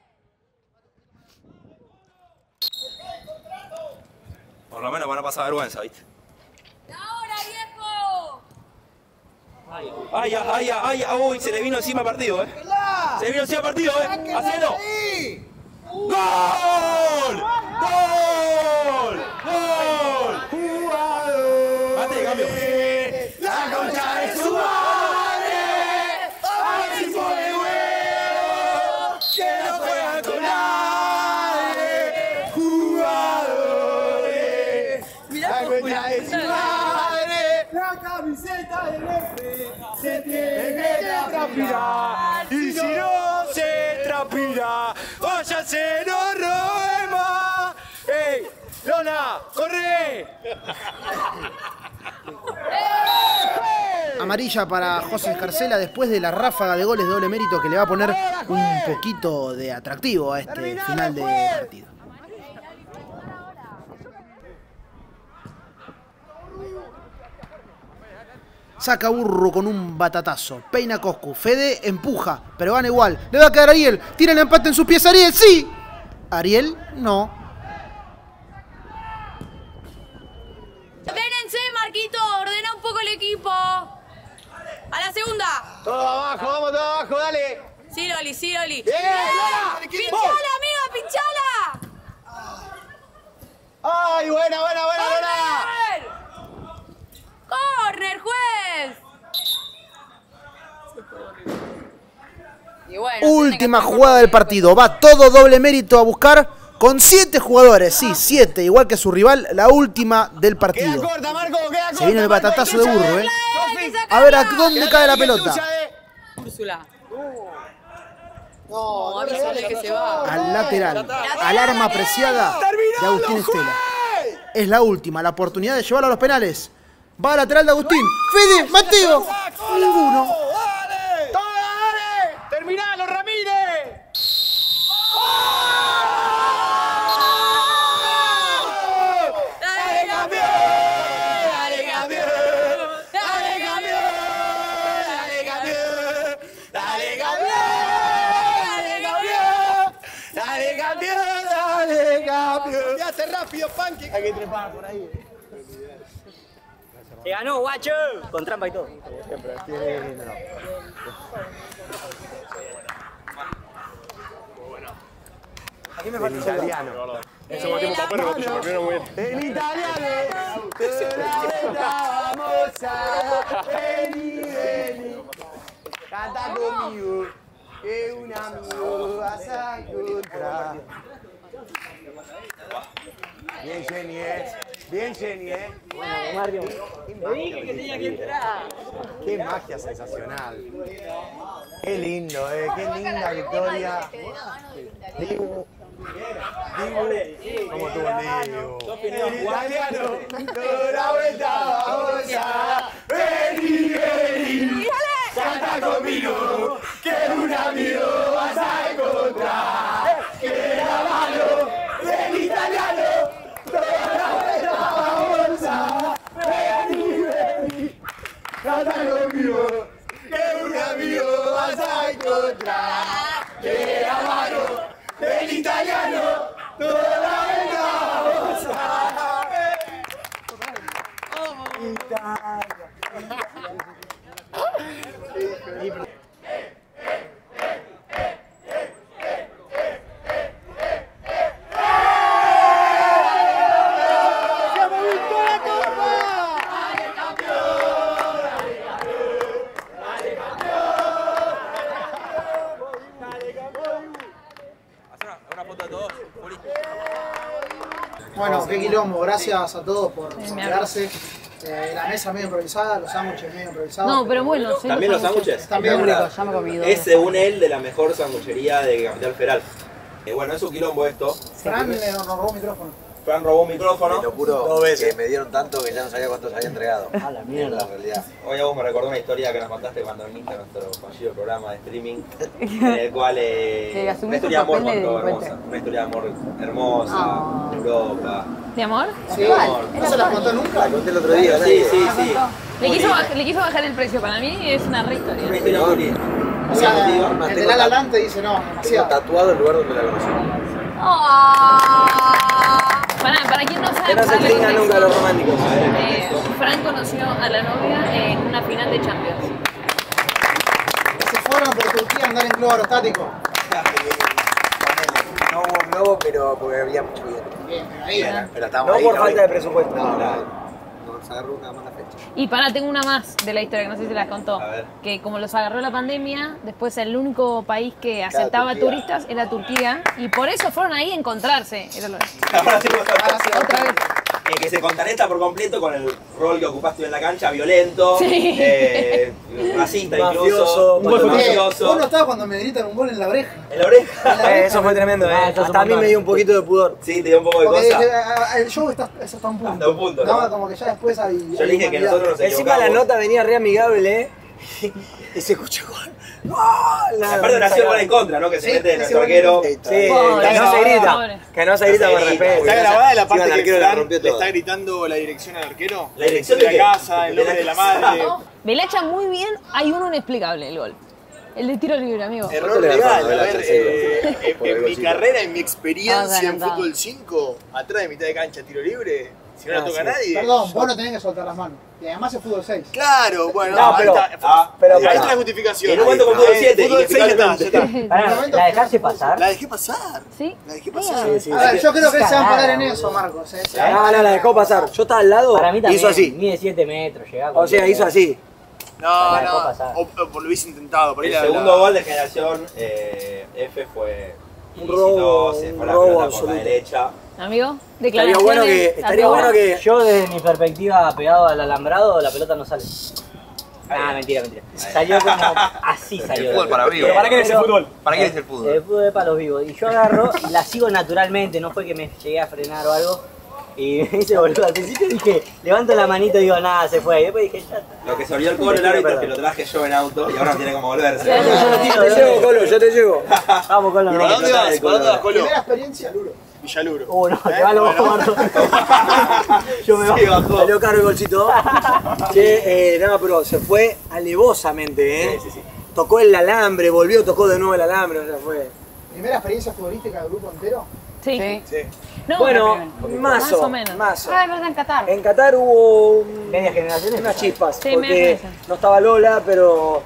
Por lo menos van a pasar vergüenza, ¿viste? ¡Ahora, viejo! Ay, ay, ay, uy, se le vino encima el partido, ¿eh? Se le vino encima el partido, ¿eh? ¡Hacelo! ¡Gol! ¡Gol! ¡Gol! ¡Mate de cambio! ¡La concha de su madre! ¡Ay, si pone huevo! ¡Que no juegan con nadie! ¡Jugadores! ¡La concha de su madre! ¡La camiseta del F se tiene que transpirar! ¡Lona, corre! Amarilla para José Escarcela después de la ráfaga de goles de doble mérito que le va a poner un poquito de atractivo a este final de partido. Saca Burro con un batatazo. Peina Coscu. Fede empuja, pero gana igual. Le va a quedar Ariel. Tira el empate en sus pies. Ariel, sí. Ariel, no. Marquito, ordena un poco el equipo. A la segunda. Todo abajo, vamos todo abajo, dale. Sí, Loli, sí, Loli. Bien, Lola. ¡Pinchala, amiga, pinchala! ¡Ay, buena, buena, buena, Lola! ¡Corner, juez! Y bueno, Última jugada del partido. Va todo doble mérito a buscar con siete jugadores. Sí, siete. Igual que su rival, la última del partido. Corta, Marco, queda corta. Se viene el batatazo de burro, eh. ¿eh? A ver a dónde cae la pelota. eh. Úrsula. No, que se va. Al lateral. Alarma apreciada de Agustín Estela. Es la última, la oportunidad de llevarlo a los penales. Va al lateral de Agustín. Fede, Mateo. Ninguno. Hay que trepar por ahí. Se ganó, guacho. Con trampa y todo. Aquí me El italiano. Eso último para perro, se volvieron muy bien. El italiano, toda vamos a venir, venir. Canta conmigo, que un amigo vas a encontrar. Bien, Jenny, eh. Bien, Jenny, eh. Mario. Qué Te dije que tenía que entrar. Qué magia sensacional. Qué lindo, eh. Qué linda victoria. Dibu. ¿Cómo tuvo el italiano, toda la vuelta vamos a venir, venir. Anda conmigo, que un amigo vas a encontrar. Que la mano del italiano, toda la bolsa. Vení, vení, anda conmigo, que un amigo vas a encontrar. Que la mano del italiano, toda la bolsa. Una foto de todos, Juli. Bueno, qué quilombo, gracias a todos por quedarse. Eh, la mesa medio improvisada, los sándwiches medio improvisados. No, pero bueno, sí, También los sándwiches. También ricos, ya me comí. Es según él de la mejor sanguchería de Capital Federal. Eh, bueno, es un quilombo esto. Fran le robó un micrófono. Fran robó un micrófono. Te lo juro Dos veces. que me dieron tanto que ya no sabía cuántos había entregado. A la mierda. En realidad. Hoy a vos me recordó una historia que nos contaste cuando viniste a nuestro fallido programa de streaming, en el cual eh, una historia de amor de contó hermosa, una historia de amor hermosa, Europa. ¿De amor? Sí, amor. ¿No se la contó nunca? La conté el otro día. Sí, sí, sí. Le quiso, baj- le quiso bajar el precio, para mí es una re historia. Una historia muy linda. O sea, el tengo de La dice no, Tengo demasiado. tatuado el lugar donde la conocí. Ah. Para, para quien no sabe, Que no se extingan nunca los románticos. eh, Fran conoció a la novia en una final de Champions. Se fueron por Turquía a andar en globo aerostático. No hubo un globo, pero porque había mucho bien. Bien, pero ahí, ¿eh? Pero estábamos No ahí, por falta ahí. de presupuesto. No, no. Nos agarró una mala fecha. Y para, tengo una más de la historia que no sé si las contó. A ver. Que como los agarró la pandemia, después el único país que aceptaba Turquía. turistas era Turquía. Y por eso fueron ahí a encontrarse. Era lo- Ahora sí, Otra vez. Eh, que se contrarresta por completo con el rol que ocupaste en la cancha, violento, Sí. eh, racista incluso, Mafioso, bueno, Eh, mafioso. Vos no estabas cuando me gritan un gol en la oreja. En la oreja. Eso fue tremendo, eh. Ah, Hasta a mí me dio un poquito de pudor. Sí, te dio un poco de Porque cosa. eh, eh, el show está, eso está un punto. Hasta un punto, ¿no? No, como que ya después hay. Yo le dije que nosotros nos Encima la nota venía re amigable, eh. Y se escuchó gol. ¡No! La- Aparte acción gol en contra, ¿no? Que se Sí, mete nuestro sí, arquero. Sí, que no se pobre. grita. Que no se grita grita, respeto. ¿Está grabada la parte el que le está gritando la dirección al arquero? ¿La dirección de la casa, el De nombre de la madre. Velacha muy bien, hay uno inexplicable el gol. El de tiro libre, amigo. Error ¿Cuánto le legal. a ver, eh, en- por en el mi carrera, en mi experiencia en adelantado. fútbol 5, atrás de mitad de cancha, tiro libre, si no Ah, la toca sí. nadie. Perdón, vos no tenés que soltar las manos. Y además es fútbol 6. Claro, bueno, No, ahí pero- está. Ah, pero ahí está la justificación. En un momento con fútbol Eh, 7, Fútbol 6 ya está, ya está. Pará, ¿La dejaste pasar? La dejé pasar. ¿Sí? La dejé pasar. Sí, sí, A ver, sí. yo creo que se va a parar en eso, Marcos. eh. No, no, la dejó pasar. Yo estaba al lado Para mí y también. hizo así. Mide 7 metros, llega O sea, hizo así. No, La dejó no. pasar. O, o lo hubiese intentado. Por ahí El la- segundo gol de generación eh, F fue Un robo, fue un la robo pelota por absoluto. la derecha. Amigo, Estaría declaraciones. bueno que, ¿la estaría bueno que Yo desde mi perspectiva pegado al alambrado, la pelota no sale. Ah, mentira, mentira. Salió como así salió. fútbol para vivos. Pero ¿Para qué es el fútbol? ¿Para qué es el fútbol? El fútbol es para los vivos. Y yo agarro y la sigo naturalmente, no fue que me llegué a frenar o algo. Y me hice boludo. Al principio dije, levanto la manito y digo, nada, se fue. Y después dije, ya está. Lo que se olvidó el cobro el árbitro es que lo traje yo en auto y ahora no tiene cómo volverse. Yo te llevo. Colo, yo te llevo. Vamos con los Tiene ¿Para que dónde vas? ¿Para dónde vas. Colo? Primera experiencia, Luro. Villaluro. Uh, no, ¿Eh? te va lo Bueno. Yo me Sí, bajo. bajó. Salió caro el golcito. Che, eh, no, pero se fue alevosamente, ¿eh? Sí, sí, sí. Tocó el alambre, volvió, tocó de nuevo el alambre, o sea, fue. Primera experiencia futbolística del grupo entero. Sí. Sí. No, bueno, más o menos. mazo. Ah, en Qatar. En Qatar hubo un- Media generación unas chispas, Sí, porque no estaba Lola, pero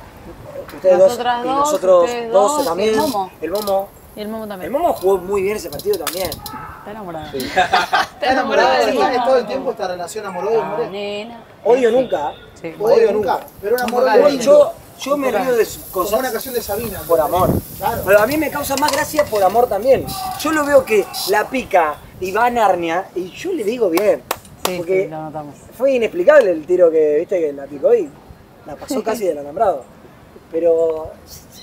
ustedes Nosotras dos, y nosotros dos, dos, también. el Momo. El Momo. Y el Momo El también. Momo jugó muy bien ese partido también. Está enamorada. Está ¿Estás enamorado enamorado de Momo. todo el tiempo esta relación amorosa Ah, nena. Odio nunca. Sí. Odio nunca. Pero un amor lindo. yo, yo me río de sus Como cosas una canción de Sabina. por amor. Claro. Pero a mí me causa más gracia por amor también. Yo lo veo que la pica y va a Narnia y yo le digo bien. Sí, Porque sí, lo notamos. fue inexplicable el tiro que, viste, que la picó y la pasó casi del alambrado. Pero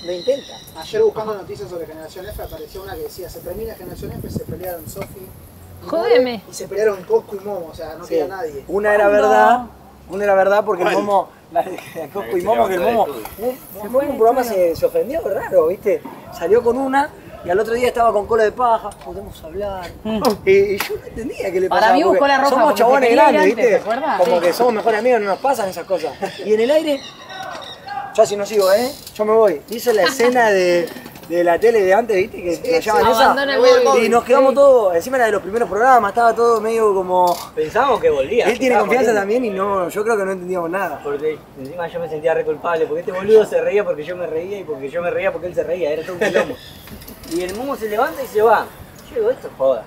lo intenta. Ayer buscando noticias sobre Generación F apareció una que decía, se termina Generación F, se pelearon Sofi Jódeme. Y se pelearon Cosco y Momo, o sea, no Sí. queda nadie. Una era verdad, una era verdad porque el Momo La de Coco y Momo, que el Momo. Se fue en un programa se, se ofendió, raro, ¿viste? Salió con una y al otro día estaba con cola de paja, podemos hablar. Y, y yo no entendía qué le Para pasaba. mí, porque cola roja, Somos chabones grandes, antes, ¿viste? Como Sí. que somos mejores amigos, no nos pasan esas cosas. Y en el aire, yo así no sigo, ¿eh? Yo me voy. Hice la escena de. De la tele de antes, ¿viste? Que Sí, flasheaban sí. esa. Abandona el móvil. Y nos quedamos todos, encima era de los primeros programas, estaba todo medio como. Pensábamos que volvía. Él tiene confianza volviendo. también y no, yo creo que no entendíamos nada. Porque encima yo me sentía re culpable, porque este boludo se reía porque yo me reía y porque yo me reía porque él se reía, era todo un quilombo. y el Momo se levanta y se va. Yo digo, esto es joda.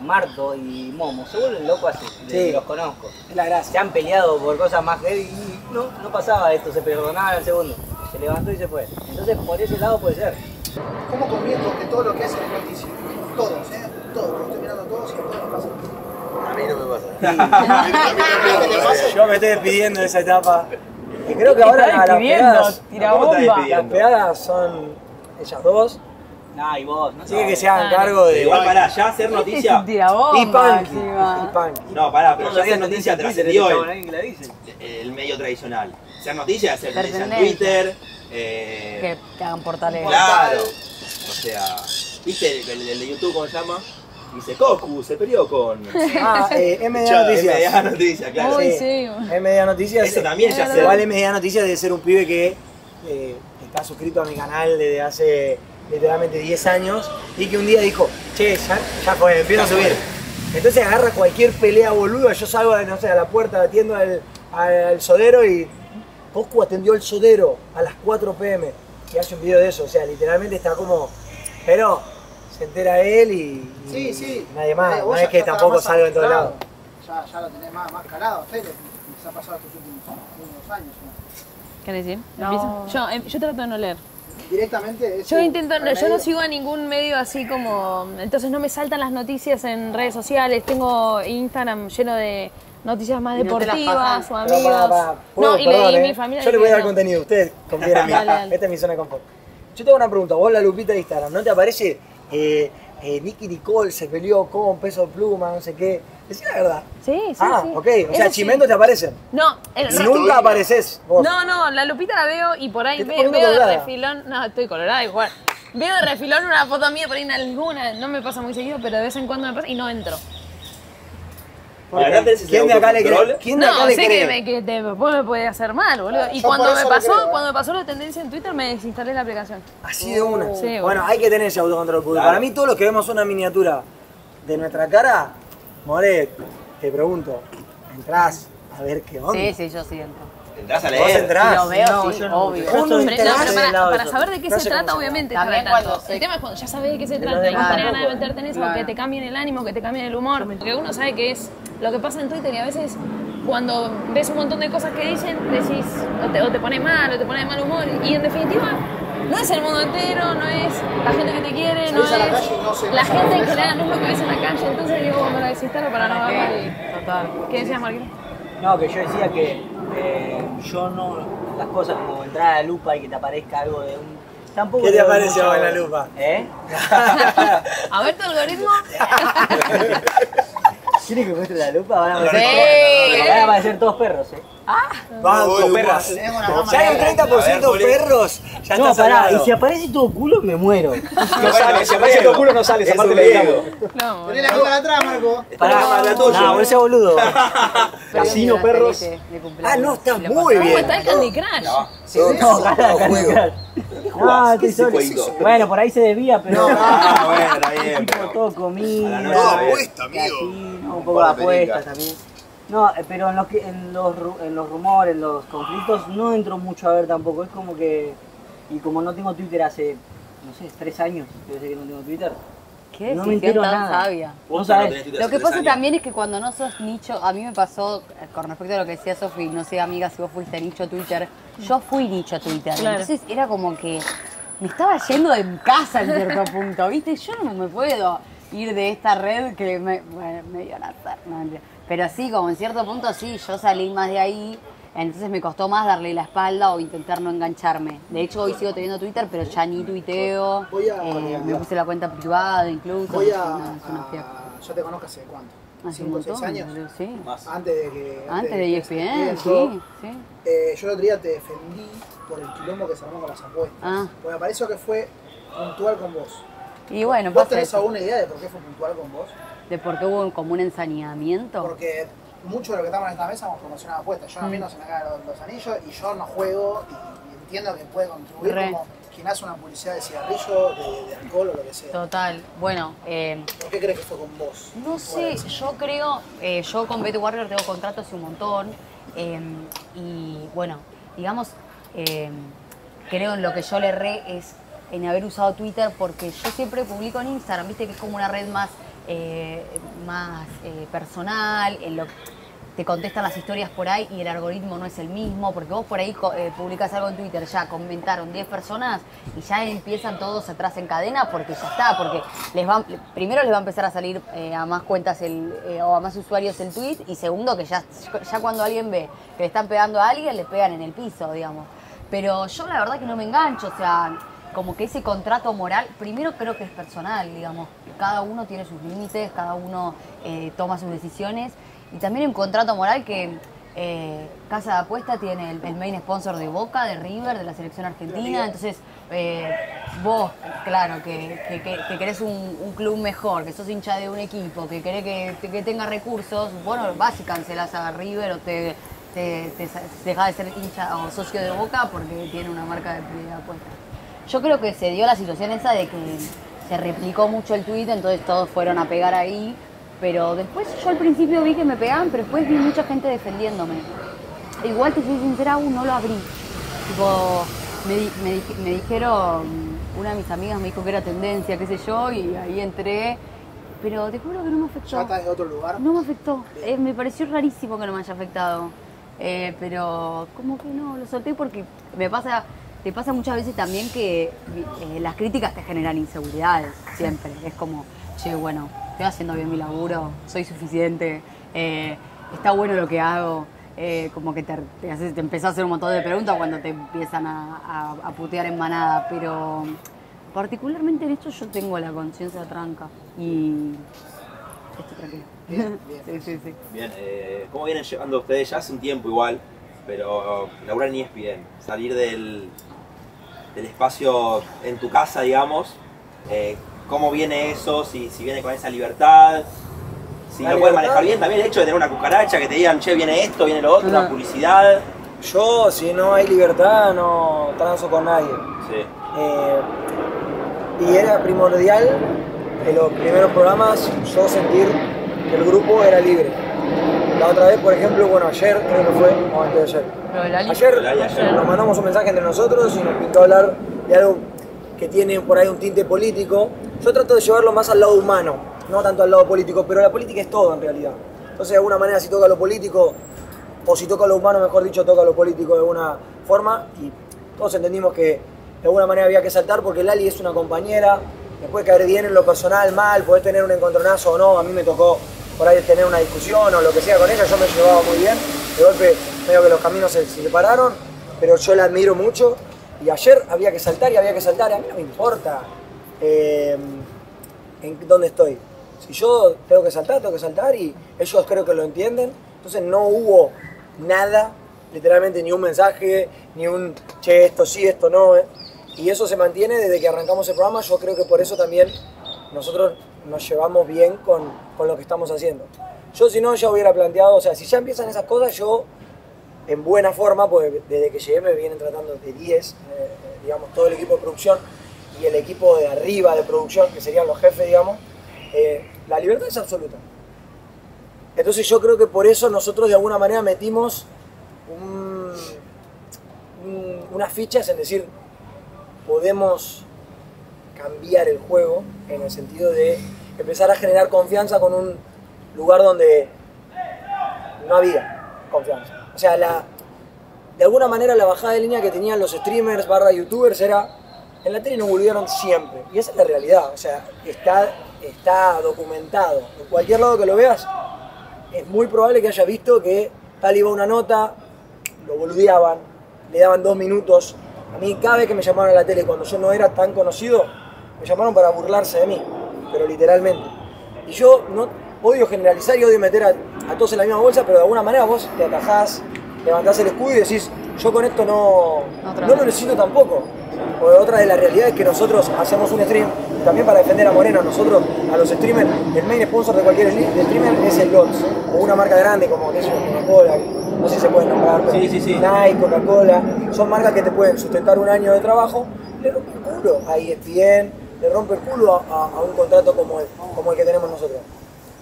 Marto y Momo se vuelven locos así, Sí. los conozco. Es la gracia. Se han peleado por cosas más heavy y no, no pasaba esto, se perdonaban al segundo. Se levantó y se fue. Entonces por ese lado puede ser. ¿Cómo comiendo que todo lo que hacen es noticia? Todos, ¿eh? Todos, estoy mirando a todos y a todos me pasa. A mí no me pasa. Yo me estoy despidiendo de esa etapa. Y creo que ahora las pegadas, tira ¿Cómo estás bomba. las pegadas son ellas dos. Nah, y vos, no Así que que se hagan cargo de. Igual pará, ya hacer noticia. Y Punky. Y Punky. No, pará, pero ya hacer noticia trascendió el, el medio tradicional. Hacer noticia, hacer Ser noticia en. Twitter. Eh, Que, que hagan portales. Claro. O sea, ¿viste el, el de YouTube cómo se llama? Dice Coscu, se peleó con. Ah, eh, MDA Noticias. MDA Noticias, claro. Uy, sí. MDA Noticias. Eso también ya se se- Igual MDA Noticias debe ser un pibe que eh, está suscrito a mi canal desde hace literalmente 10 años y que un día dijo, che, ya, ya fue, empiezo a subir. Entonces agarra cualquier pelea boluda, yo salgo no sé, a la puerta, atiendo al, al sodero y Coscu atendió al sodero a las 4 pm y hace un video de eso, o sea, literalmente está como... Pero se entera él y, y Sí, sí. nadie más, Eh, no es que tampoco más salgo en todos lados. Ya, ya lo tenés más, más calado, Fede. Se ha pasado estos últimos años. ¿no? ¿Querés decir? No. Yo, em, yo trato de no leer. Directamente. es Yo intento, no, yo no sigo a ningún medio así como, entonces no me saltan las noticias en redes sociales. Tengo Instagram lleno de noticias más no deportivas o amigos. No, y, Perdón, y eh. mi familia. Yo le voy a dar no. contenido, usted confíen en mí. Esta es mi zona de confort. Yo tengo una pregunta, vos la lupita de Instagram, ¿no te aparece eh, eh, Nicky Nicole se peleó con peso pluma, no sé qué? Decí la verdad. Sí, sí, ah, sí. ok. O sea, Eso sí. Chimento te aparecen. No, el- Y nunca apareces vos. No, no, la Lupita la veo y por ahí ¿Te estás ve- poniendo veo de refilón. No, estoy colorada igual. Veo de refilón una foto mía por ahí en alguna. No me pasa muy seguido, pero de vez en cuando me pasa y no entro. ¿Quién de acá le cree? ¿Quién de acá No, le sé cree? que, me, que te- después me puede hacer mal, boludo. Y Yo cuando me pasó, creo, cuando me pasó la tendencia en Twitter, me desinstalé la aplicación. Así de una. Sí, bueno. bueno, hay que tener ese autocontrol. Porque Claro. para mí, todos los que vemos una miniatura de nuestra cara, More, te pregunto, ¿entrás a ver qué onda? Sí, sí, yo sí entro. Entrás a ¿Vos leer. entrás? Lo veo, No, sí, yo no. obvio. Vos no para, saber de qué No se trata, obviamente También cuando El tema es cuando ya sabes de qué se De trata y no tenés ganas de meterte en eso, Claro. que te cambien el ánimo, que te cambien el humor. Porque uno sabe que es lo que pasa en Twitter y a veces cuando ves un montón de cosas que dicen, decís, o te, o te pone mal, o te pone de mal humor. Y en definitiva, no es el mundo entero, no es la gente que te quiere, no la es calle no la gente en general, no es lo que ves en la calle. Entonces digo, me lo desinstalo para no verlo y... Total. ¿Qué decías, Marquito? No, que yo decía que eh, yo no. Las cosas como entrar a la lupa y que te aparezca algo de un. Tampoco ¿Qué te aparece ahora en la lupa? ¿Eh? A ver tu algoritmo. ¿Quieres que muestre la lupa? Van a aparecer, van a aparecer todos perros, ¿eh? Banco, perras. Si hay un 30% perros, ya no, está pará, y si aparece todo culo, me muero. No sale, si aparece todo culo no sale, esa Es parte editamos. No, Poné la cámara atrás, Marco. Pará, la tuya. no, ese boludo. Casino, perros. Ah, no, está muy ¿Cómo bien. está el Candy Crush? No, pará, pará. No, estoy ¿Qué es ese solo. jueguito? Bueno, por ahí se desvía, pero. Ah, bueno, está bien. Pero- todo comida. Todo apuesta, amigo. casino, un poco de apuestas también. No, eh, pero en los, que, en, los, en los rumores, en los conflictos, no entro mucho a ver tampoco. Es como que. Y como no tengo Twitter hace, no sé, tres años, sé que no tengo Twitter. Qué No me decisión tan nada. sabia. Vos sabés. Lo que pasa años. también es que cuando no sos nicho, a mí me pasó, eh, con respecto a lo que decía Sofi, no sé, amiga, si vos fuiste nicho Twitter, yo fui nicho Twitter. Claro. Entonces era como que me estaba yendo de casa en cierto punto, ¿viste? Yo no me puedo ir de esta red que me, bueno, me dio nacer, no. Pero sí, como en cierto punto sí, yo salí más de ahí, entonces me costó más darle la espalda o intentar no engancharme. De hecho, hoy sigo teniendo Twitter, pero ya ni tuiteo, Voy a- eh, me puse la cuenta privada incluso. Voy a, no, es una fiaca. a- Yo te conozco hace cuánto. Hace un 5 o 6 montón, años. sí. Antes de que. Antes de que ESPN, todo. sí, sí. Eh, yo el otro día te defendí por el quilombo que se armó con las apuestas. Ah. Porque me pareció que fue puntual con vos. Y bueno, ¿Vos pasa tenés eso. alguna idea de por qué fue puntual con vos? de por qué hubo como un ensañamiento. Porque mucho de lo que estamos en esta mesa hemos promocionado apuestas. Yo a mí Mm. no se me caen los, los anillos y yo no juego y, y entiendo que puede contribuir Re. como quien hace una publicidad de cigarrillo, de, de alcohol o lo que sea. Total. Bueno, eh, ¿Por qué crees que fue con vos? No sé, yo creo, eh, yo con Betty Warrior tengo contrato hace un montón eh, y bueno, digamos, eh, creo en lo que yo le erré es en haber usado Twitter porque yo siempre publico en Instagram, viste que es como una red más, eh, más eh, personal, en lo te contestan las historias por ahí y el algoritmo no es el mismo, porque vos por ahí eh, publicas algo en Twitter, ya comentaron 10 personas y ya empiezan todos atrás en cadena porque ya está, porque les va, primero les va a empezar a salir eh, a más cuentas el, o a más usuarios el tweet y segundo que ya, ya cuando alguien ve que le están pegando a alguien, le pegan en el piso, digamos. Pero yo la verdad que no me engancho, o sea, como que ese contrato moral, primero creo que es personal, digamos, cada uno tiene sus límites, cada uno eh, toma sus decisiones y también un contrato moral que eh, Casa de Apuesta tiene el, main sponsor de Boca, de River, de la selección argentina, entonces eh, vos, claro, que, que- que- que querés un, club mejor, que sos hincha de un equipo, que querés que, que tenga recursos, bueno, vas y cancelás a River o te, te, dejás de ser hincha o socio de Boca porque tiene una marca de, de apuestas. Yo creo que se dio la situación esa de que se replicó mucho el tweet, entonces todos fueron a pegar ahí. Pero después yo al principio vi que me pegaban, pero después vi mucha gente defendiéndome. Igual te soy sincera, aún no lo abrí. Tipo, me, me me dijeron, una de mis amigas me dijo que era tendencia, qué sé yo, y ahí entré. Pero te juro que no me afectó. ¿Ya estás en otro lugar? No me afectó. Eh, me pareció rarísimo que no me haya afectado. Eh, pero como que no, lo solté porque me pasa, te pasa muchas veces también que eh, las críticas te generan inseguridades, siempre. Es como, che, bueno, estoy haciendo bien mi laburo, soy suficiente, eh, está bueno lo que hago. Eh, como que te, te, haces- te empezás a hacer un montón de preguntas cuando te empiezan a, a- a putear en manada, pero particularmente en esto yo tengo la conciencia tranca y estoy tranquila. sí, sí, sí. Bien, eh, ¿cómo vienen llevando ustedes ya hace un tiempo igual, pero laburar en ESPN, salir del, del espacio en tu casa, digamos, eh, ¿cómo viene eso? Si, si viene con esa libertad, si La lo puedes manejar bien, también el hecho de tener una cucaracha que te digan, che, viene esto, viene lo otro, una Ah. publicidad. Yo, si no hay libertad, no transo con nadie. Sí. Eh, y era primordial en los primeros programas yo sentir que el grupo era libre. La otra vez, por ejemplo, bueno, ayer creo que fue, o antes de ayer. Lo de Lali. Ayer, nos mandamos un mensaje entre nosotros y nos pintó hablar de algo que tiene por ahí un tinte político. Yo trato de llevarlo más al lado humano, no tanto al lado político, pero la política es todo en realidad. Entonces, de alguna manera, si toca lo político, o si toca lo humano, mejor dicho, toca lo político de alguna forma, y todos entendimos que de alguna manera había que saltar porque Lali es una compañera, me puede caer bien en lo personal, mal, podés tener un encontronazo o no, a mí me tocó por ahí tener una discusión o lo que sea con ella, yo me llevaba muy bien, de golpe medio que los caminos se, se separaron, pero yo la admiro mucho y ayer había que saltar y había que saltar, a mí no me importa eh, en dónde estoy. Si yo tengo que saltar, tengo que saltar y ellos creo que lo entienden, entonces no hubo nada, literalmente ni un mensaje, ni un che, esto sí, esto no. eh. Y eso se mantiene desde que arrancamos el programa, yo creo que por eso también nosotros nos llevamos bien con, con lo que estamos haciendo. Yo si no ya hubiera planteado, o sea, si ya empiezan esas cosas, yo en buena forma, porque desde que llegué me vienen tratando de 10, eh, digamos, todo el equipo de producción y el equipo de arriba de producción, que serían los jefes, digamos, eh, la libertad es absoluta. Entonces yo creo que por eso nosotros de alguna manera metimos un- un- unas fichas en decir, podemos cambiar el juego en el sentido de empezar a generar confianza con un lugar donde no había confianza. O sea, de alguna manera la bajada de línea que tenían los streamers barra youtubers era, en la tele nos volvieron siempre. Y esa es la realidad, o sea, está, está documentado. En cualquier lado que lo veas, es muy probable que haya visto que tal iba una nota, lo boludeaban, le daban dos minutos. A mí cada vez que me llamaron a la tele cuando yo no era tan conocido, me llamaron para burlarse de mí, pero literalmente. Y yo no, odio generalizar y odio meter a, a todos en la misma bolsa, pero de alguna manera vos te atajás, levantás el escudo y decís, yo con esto no, no lo necesito tampoco. O otra de las realidades es que nosotros hacemos un stream, también para defender a Moreno, nosotros, a los streamers, el main sponsor de cualquier streamer es el LOTS, o una marca grande como Coca-Cola, no sé si se pueden nombrar, pero Nike, Coca-Cola, son marcas que te pueden sustentar un año de trabajo, le rompe el culo a E ESPN, le rompe el culo a, un contrato como el, como el que tenemos nosotros.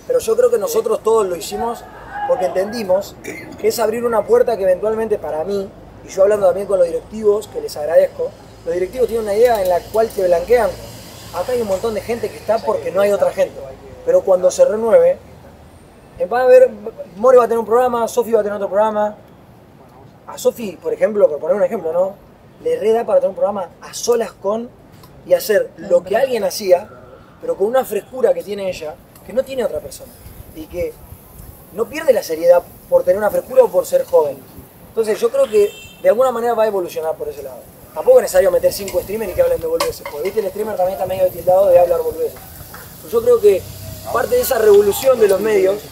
Pero yo creo que nosotros todos lo hicimos porque entendimos que es abrir una puerta que eventualmente para mí, y yo hablando también con los directivos, que les agradezco, los directivos tienen una idea en la cual te blanquean, acá hay un montón de gente que está porque no hay otra gente. Pero cuando se renueve, eh, va a haber, More va a tener un programa, Sofi va a tener otro programa. A Sofi, por ejemplo, por poner un ejemplo, ¿no? Le reda para tener un programa a solas con y hacer lo que alguien hacía, pero con una frescura que tiene ella, que no tiene otra persona. Y que no pierde la seriedad por tener una frescura o por ser joven. Entonces yo creo que de alguna manera va a evolucionar por ese lado. Tampoco es necesario meter cinco streamers y que hablen de boludeces, porque viste el streamer también está medio tildado de hablar boludeces. Yo creo que parte de esa revolución de los medios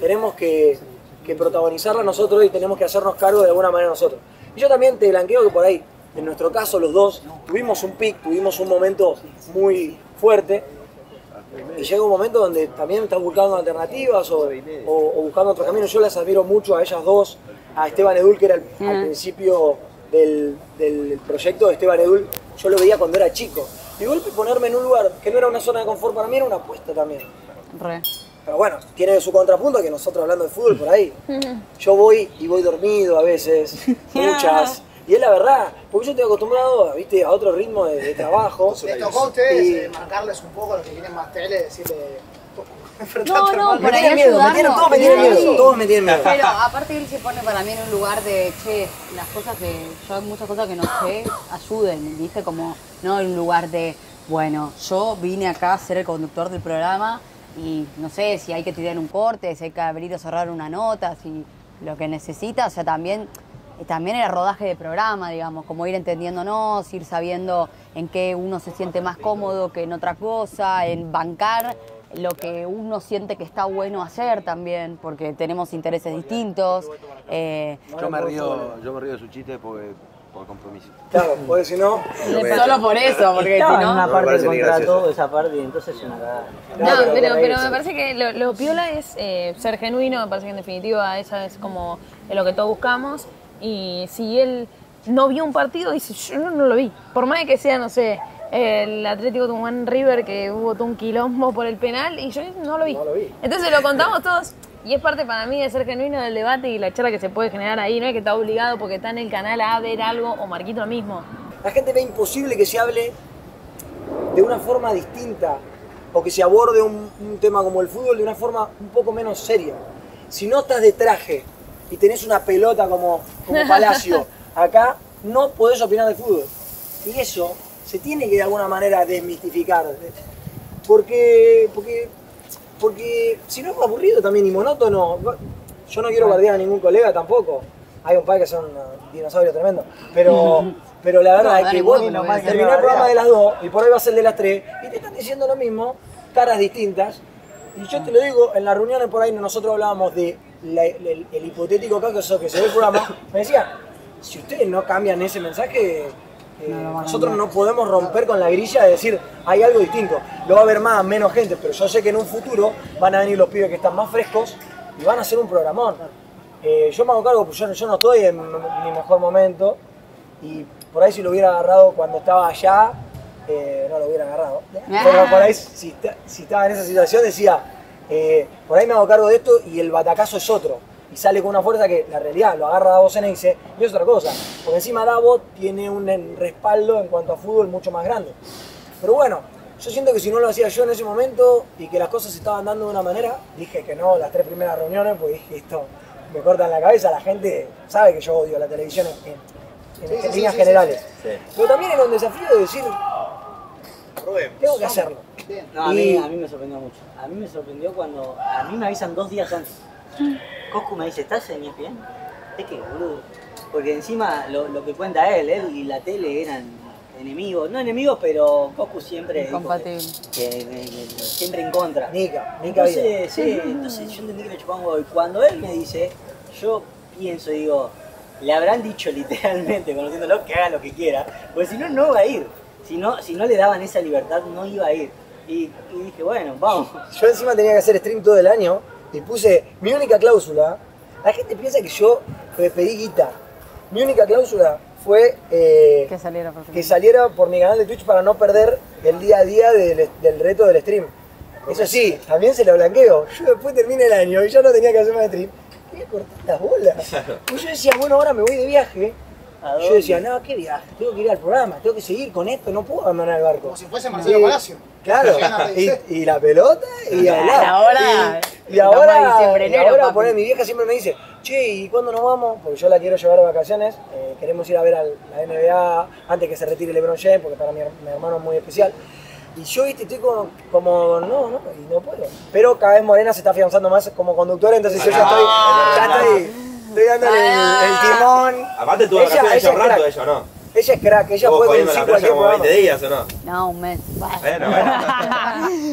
tenemos que, que protagonizarla nosotros y tenemos que hacernos cargo de alguna manera nosotros. Y yo también te blanqueo que por ahí, en nuestro caso los dos, tuvimos un pic, tuvimos un momento muy fuerte, y llega un momento donde también estás buscando alternativas o, o- o buscando otros caminos. Yo las admiro mucho a ellas dos, a Esteban Edul, que era el- al principio del, del proyecto de Esteban Edul, yo lo veía cuando era chico. Y de golpe ponerme en un lugar que no era una zona de confort para mí era una apuesta también. Re. Pero bueno, tiene su contrapunto que nosotros hablando de fútbol por ahí. Yo voy y voy dormido a veces, muchas. Y es la verdad, porque yo estoy acostumbrado ¿viste? a otro ritmo de, de trabajo. ¿Les tocó a ustedes Y- eh, marcarles un poco a los que tienen más tele, decirle... No, no, por ahí miedo, me tienen- ayudarnos. todos me tienen Sí. miedo, todos me tienen miedo. Pero aparte él se pone para mí en un lugar de, che, las cosas que, yo hay muchas cosas que no sé, ayuden, ¿viste? Como, no en un lugar de, bueno, yo vine acá a ser el conductor del programa y no sé si hay que tirar un corte, si hay que abrir o cerrar una nota, si lo que necesita, o sea, también también era rodaje de programa, digamos, como ir entendiéndonos, ir sabiendo en qué uno se siente más cómodo que en otra cosa, en bancar lo que uno siente que está bueno hacer también, porque tenemos intereses distintos. eh, Yo me río, yo me río de su chiste porque, por compromiso. Claro, porque si no... Solo por eso, porque si no... una parte del contrato, esa parte, y entonces es una cagada. No, pero, pero me parece que lo, lo piola es eh, ser genuino, me parece que en definitiva esa es como lo que todos buscamos. Y si él no vio un partido, dice, yo no, no lo vi. Por más que sea, no sé, el Atlético Tucumán River que hubo todo un quilombo por el penal y yo no lo vi. Entonces lo contamos todos y es parte para mí de ser genuino del debate y la charla que se puede generar ahí. No es que está obligado porque está en el canal a ver algo o Marquito mismo. La gente ve imposible que se hable de una forma distinta o que se aborde un, un tema como el fútbol de una forma un poco menos seria. Si no estás de traje y tenés una pelota como, como Palacio acá, no podés opinar de fútbol. Y eso se tiene que de alguna manera desmistificar. Porque, porque, porque si no es aburrido también y monótono. Yo no quiero bardear a ningún colega tampoco. Hay un par que son dinosaurios tremendos. Pero, pero la verdad No, es que vos terminás el programa de las dos y por ahí va a ser de las tres y te están diciendo lo mismo, caras distintas. Y yo te lo digo, en las reuniones por ahí nosotros hablábamos de la- el, el hipotético caso que se ve el programa. Me decían, si ustedes no cambian ese mensaje, eh, nosotros no podemos romper con la grilla de decir hay algo distinto. Lo va a haber más, menos gente, pero yo sé que en un futuro van a venir los pibes que están más frescos y van a hacer un programón. Eh, yo me hago cargo, pues yo, yo no estoy en mi mejor momento y por ahí si lo hubiera agarrado cuando estaba allá, eh, no lo hubiera agarrado. Pero por ahí si, si estaba en esa situación decía, eh, por ahí me hago cargo de esto y el batacazo es otro. Y sale con una fuerza que la realidad lo agarra Davos en y dice, y es otra cosa. Porque encima Davos tiene un en- respaldo en cuanto a fútbol mucho más grande. Pero bueno, yo siento que si no lo hacía yo en ese momento y que las cosas se estaban dando de una manera, dije que no, las tres primeras reuniones, pues dije esto me cortan la cabeza, la gente sabe que yo odio la televisión en, en- en Sí, líneas sí, generales. Pero también era un desafío de decir, tengo que hacerlo. No, a, mí, a mí me sorprendió mucho. A mí me sorprendió cuando. A mí me avisan dos días antes. Coscu me dice: ¿Estás en ESPN? Es que, boludo. Porque encima lo, lo que cuenta él, él y la tele eran enemigos, no enemigos, pero Goku siempre dijo Compatible. que, que- que- que siempre en contra. Nika vida. Entonces, sí, entonces yo entendí que me chupaban huevo. Y cuando él me dice, yo pienso, digo, le habrán dicho literalmente, conociéndolo, que haga lo que quiera, porque si no, no va a ir. Si no, si no le daban esa libertad, no iba a ir. Y, y dije, bueno, vamos. Yo encima tenía que hacer stream todo el año y puse mi única cláusula. La gente piensa que yo le pedí guita. Mi única cláusula fue eh, Que saliera por que saliera por mi canal de Twitch para no perder el día a día del, del reto del stream. Eso sí, también se lo blanqueo. Yo después terminé el año y ya no tenía que hacer más stream. Voy a cortar las bolas. Pues yo decía, bueno, ahora me voy de viaje. Yo decía, no, ¿qué viaje? Tengo que ir al programa, tengo que seguir con esto, no puedo abandonar el barco. Como si fuese Marcelo Palacio. Claro, y, la pelota y hablar. ahora y, y ahora, y ahora poner, mi vieja siempre me dice, che, ¿y cuándo nos vamos? Porque yo la quiero llevar de vacaciones, eh, queremos ir a ver a la NBA antes que se retire LeBron James, porque para mi, her- mi hermano es muy especial. Y yo, viste, estoy como, como, no, no, y no puedo. Pero cada vez Morena se está afianzando más como conductora, entonces yo ya estoy, ya estoy, estoy dándole el, el timón. Aparte tuvo Ella- vacaciones ella un es rato ella, ¿o no? Ella es crack, ella jodiendo conducir la playa como programa. 20 días, ¿o no? No, un mes. Bueno, bueno.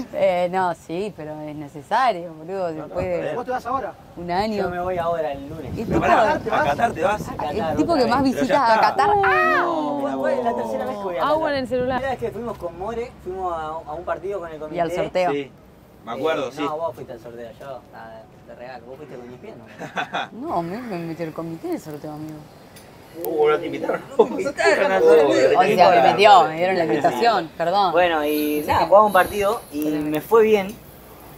eh, no, sí, pero es necesario, boludo. Después de ¿Vos te vas ahora? un año. Yo me voy ahora el lunes. ¿Y Pero tú pará, te ¿a Qatar te vas? El tipo que más visita a Qatar. No, fue- fue la tercera vez que voy a Agua Qatar. en el celular. La primera vez que fuimos con More, fuimos a, a un partido con el comité. Y al sorteo. Me acuerdo, Eh, sí. No, vos fuiste al sorteo, yo nada, de regalo. Vos fuiste con mi pie, ¿no? No, me, me metió el comité el sorteo, amigo. Uh, no te invitaron. invitaron al Uh, sorteo. O sea, me metió, me dieron la invitación, perdón. Bueno, y nada, jugaba un partido y me fue bien.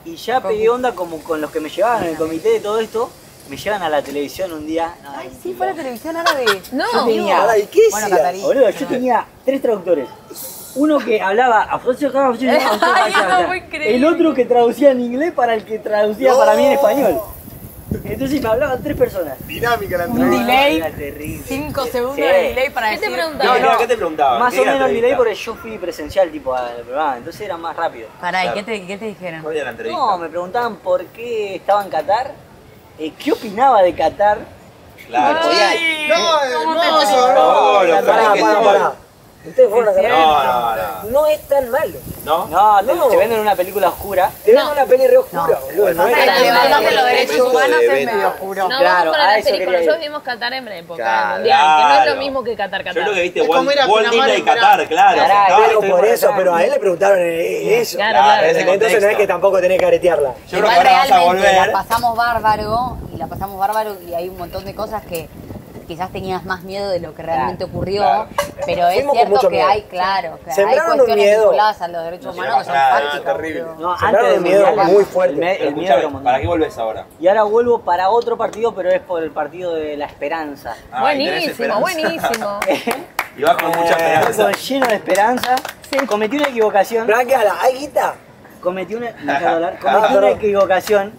Y ya pegué onda como con los que me llevaban en el comité de todo esto. Me llevan a la televisión un día. Ay, sí, fue la televisión árabe. No. Yo tenía, Ahora, ¿y qué Bueno, hacías? Catarí. boludo, yo tenía tres traductores. Uno que hablaba. El otro que traducía en inglés para el que traducía para mí en español. Entonces me hablaban tres personas. Dinámica la Un entrevista. delay, Era terrible. 5 segundos Sí. de delay para ¿Qué te decir. preguntaban? No, no, ¿qué te preguntaban? Más ¿Qué o menos el delay porque yo fui presencial tipo al programa, entonces era más rápido. Pará, ¿y Claro. qué te, qué te dijeron? ¿Cuál era la entrevista? No, me preguntaban por qué estaba en Qatar, eh, qué opinaba de Qatar. Claro. Ay, No, eh, ¿cómo no, no? No, no. Ustedes fueron a Qatar. No, no, no. No es tan malo. ¿No? No, te, No. te venden una película oscura. Te ven una peli re oscura, No. boludo. No, es tan malo. los derechos humanos de es medio oscuro. No, Claro, vamos a eso película. Nosotros vimos Qatar en la época mundial, que no es lo mismo que Qatar, Yo Qatar. lo que viste Walt, Disney verano. Qatar, claro. Estoy por eso, pero a él le preguntaron eh, eso. Claro, Claro, Entonces no es que tampoco tenés que aretearla. Yo creo que ahora vas a realmente volver. la pasamos bárbaro y la pasamos bárbaro y hay un montón de cosas que quizás tenías más miedo de lo que realmente ocurrió, claro. pero es Fuimos cierto que miedo. hay, claro, que hay cuestiones miedo. vinculadas a los derechos No, humanos que son claro, fácticas. terrible. boludo. No, Sembraron antes del miedo mundial, muy fuerte. El, me- el miedo. ¿para qué volvés ahora? Y ahora vuelvo para otro partido, pero es por el partido de la esperanza. Ah, ¿y tenés Buenísimo, esperanza? buenísimo. Y vas con mucha Eh, esperanza. Con lleno de esperanza. Cometí una equivocación. Blanqueala, ¿hay guita? Cometí una. Ah, Cometí una equivocación.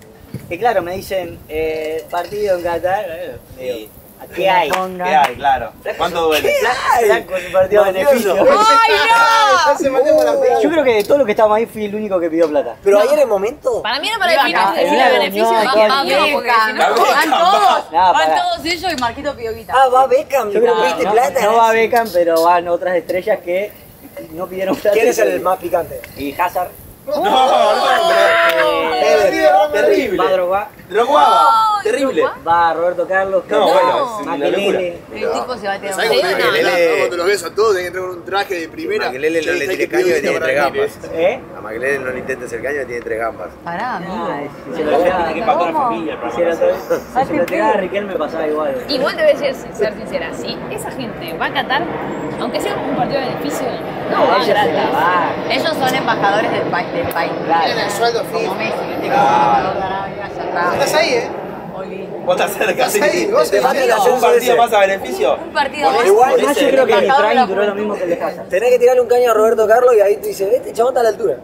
Que claro, me dicen, eh, partido en Qatar. eh, digo, Sí. ¿Qué hay? ¿Qué hay? Claro. ¿Cuánto duele? Blanco beneficio. Se con la plata. Yo creo que de todos los que estábamos ahí fui el único que pidió plata. Pero ahí en el momento. Para mí era para definir claro, beneficio no, no, no, no- no, van todos, No, van todos ellos y Marquito pidió guita. Ah, va Beckham, Yo creo que ¿viste no, plata? no va Beckham, pero van otras estrellas que no pidieron plata. ¿Quién es el más picante? Y Hazard. No, no, Eh, Terrible. Va. Terrible. Va Roberto Carlos. No, bueno, Makelele. El tipo se va a tirar ves a todos, tenés que entrar con un traje de primera. Makelele no le ¿sabes tire caño que tiene tres gambas. ¿Eh? A Makelele no le intentes el caño que tiene tres gambas. Pará, amigo. Si se lo lleva- a la familia. se lo entregaba a Riquelme pasaba igual. Igual te voy a decir, ser sincera, si esa gente va a Qatar, aunque sea un partido de beneficio, no gratis. va. Ellos son embajadores del país. Del país. Tienen el sueldo Como fijo. Messi, viste embajador ya está. Estás ahí, ¿eh? Oli. Vos estás cerca, Estás sí. ahí, vos Te ahí. un partido más a beneficio. Un partido más. Igual, Por yo creo que embajador la prime duró lo mismo que el de Hazard. Tenés que tirarle un caño a Roberto Carlos y ahí te dice, este chabón está a la altura.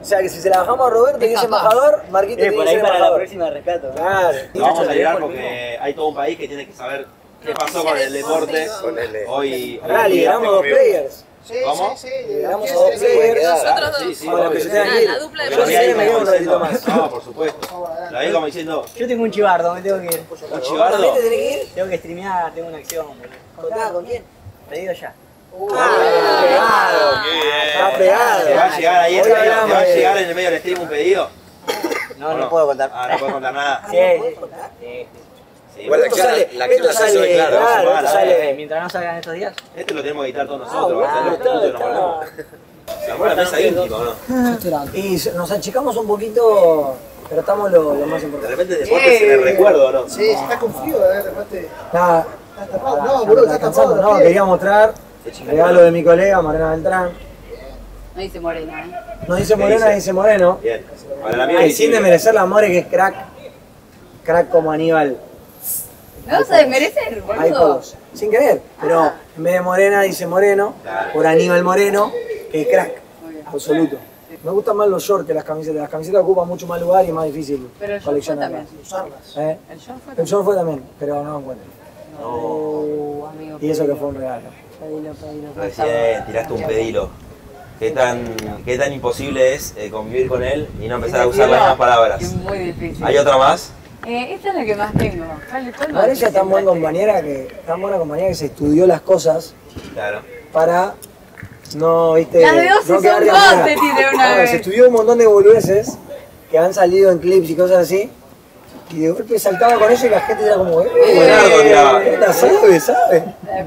O sea que si se la bajamos a Roberto y es embajador, Marquito Eh, tiene por que ahí ser para la embajador. próxima rescato. Claro. No vamos a llegar porque hay todo un país que tiene que saber qué pasó con el deporte. Ponele. Hoy. Ahora hoy lideramos dos players. Sí, ¿Cómo? sí, sí. Lideramos a dos players. Nosotros dos. Sí, sí, Con los que se tengan Ah, que ir. Yo sí me quedo un ratito más. No, por supuesto. La vi como diciendo, Yo tengo un chivardo, me tengo que ir. un ¿También chivardo. te tenés que ir? Tengo que streamear, tengo una acción. boludo. ¿Contá con quién? Pedido ya. Está pegado. ¿Te va a llegar ahí el ¿Te va a llegar en el medio del stream un pedido? No, ¿O no puedo contar. Ah, no puedo contar nada. Sí, sí. La Esto sale- la esto la hace sale- claro. claro, Semana, esto sale- Eh, Mientras no salgan estos días. Este lo tenemos que editar todos nosotros. Ah, bueno, está-. Sacó la mesa íntima, ¿o no? Y se- nos achicamos un poquito, pero estamos lo, lo más De importante. repente deportes en el recuerdo, ¿o no? Sí, si estás con frío, eh, repente. Nada, Estás tapado. No, me boludo, está estás cansando. tapado. No, quería mostrar regalo de mi colega Morena Beltrán. No dice morena, ¿eh? No dice ¿Qué Morena, dice? dice Moreno. Bien. Para la mía Que sin desmerecer la More, que es crack. Crack como Aníbal. ¿Me vas a desmerecer, Hay pocos. Sin querer. Pero en vez de Morena dice Moreno. Por Aníbal Moreno, que es crack. Absoluto. Me gustan más los shorts que las camisetas. Las camisetas ocupan mucho más lugar y es más difícil Pero el short fue coleccionarlas. también. ¿Eh? El short fue El short fue también, pero no lo encuentro. Oh, amigo. Y eso que fue un regalo. Pedilo, pedilo. Recién favor. tiraste un pedilo. ¿Qué tan, qué tan imposible es eh, convivir con él y no empezar a usar las mismas palabras? Es muy difícil. ¿Hay otra más? Eh, esta es la que más tengo. ¿Cuál, cuál más Ahora ella es tan buena compañera que, tan buena compañera que se estudió las cosas Claro. para no, viste, Las de 12 no son quedar de 12 afuera. tiene una vez. Se estudió un montón de boludeces que han salido en clips y cosas así. Y de golpe saltaba con eso y la gente era como, eh, Buenardo tiraba. esta sabe, sabe. La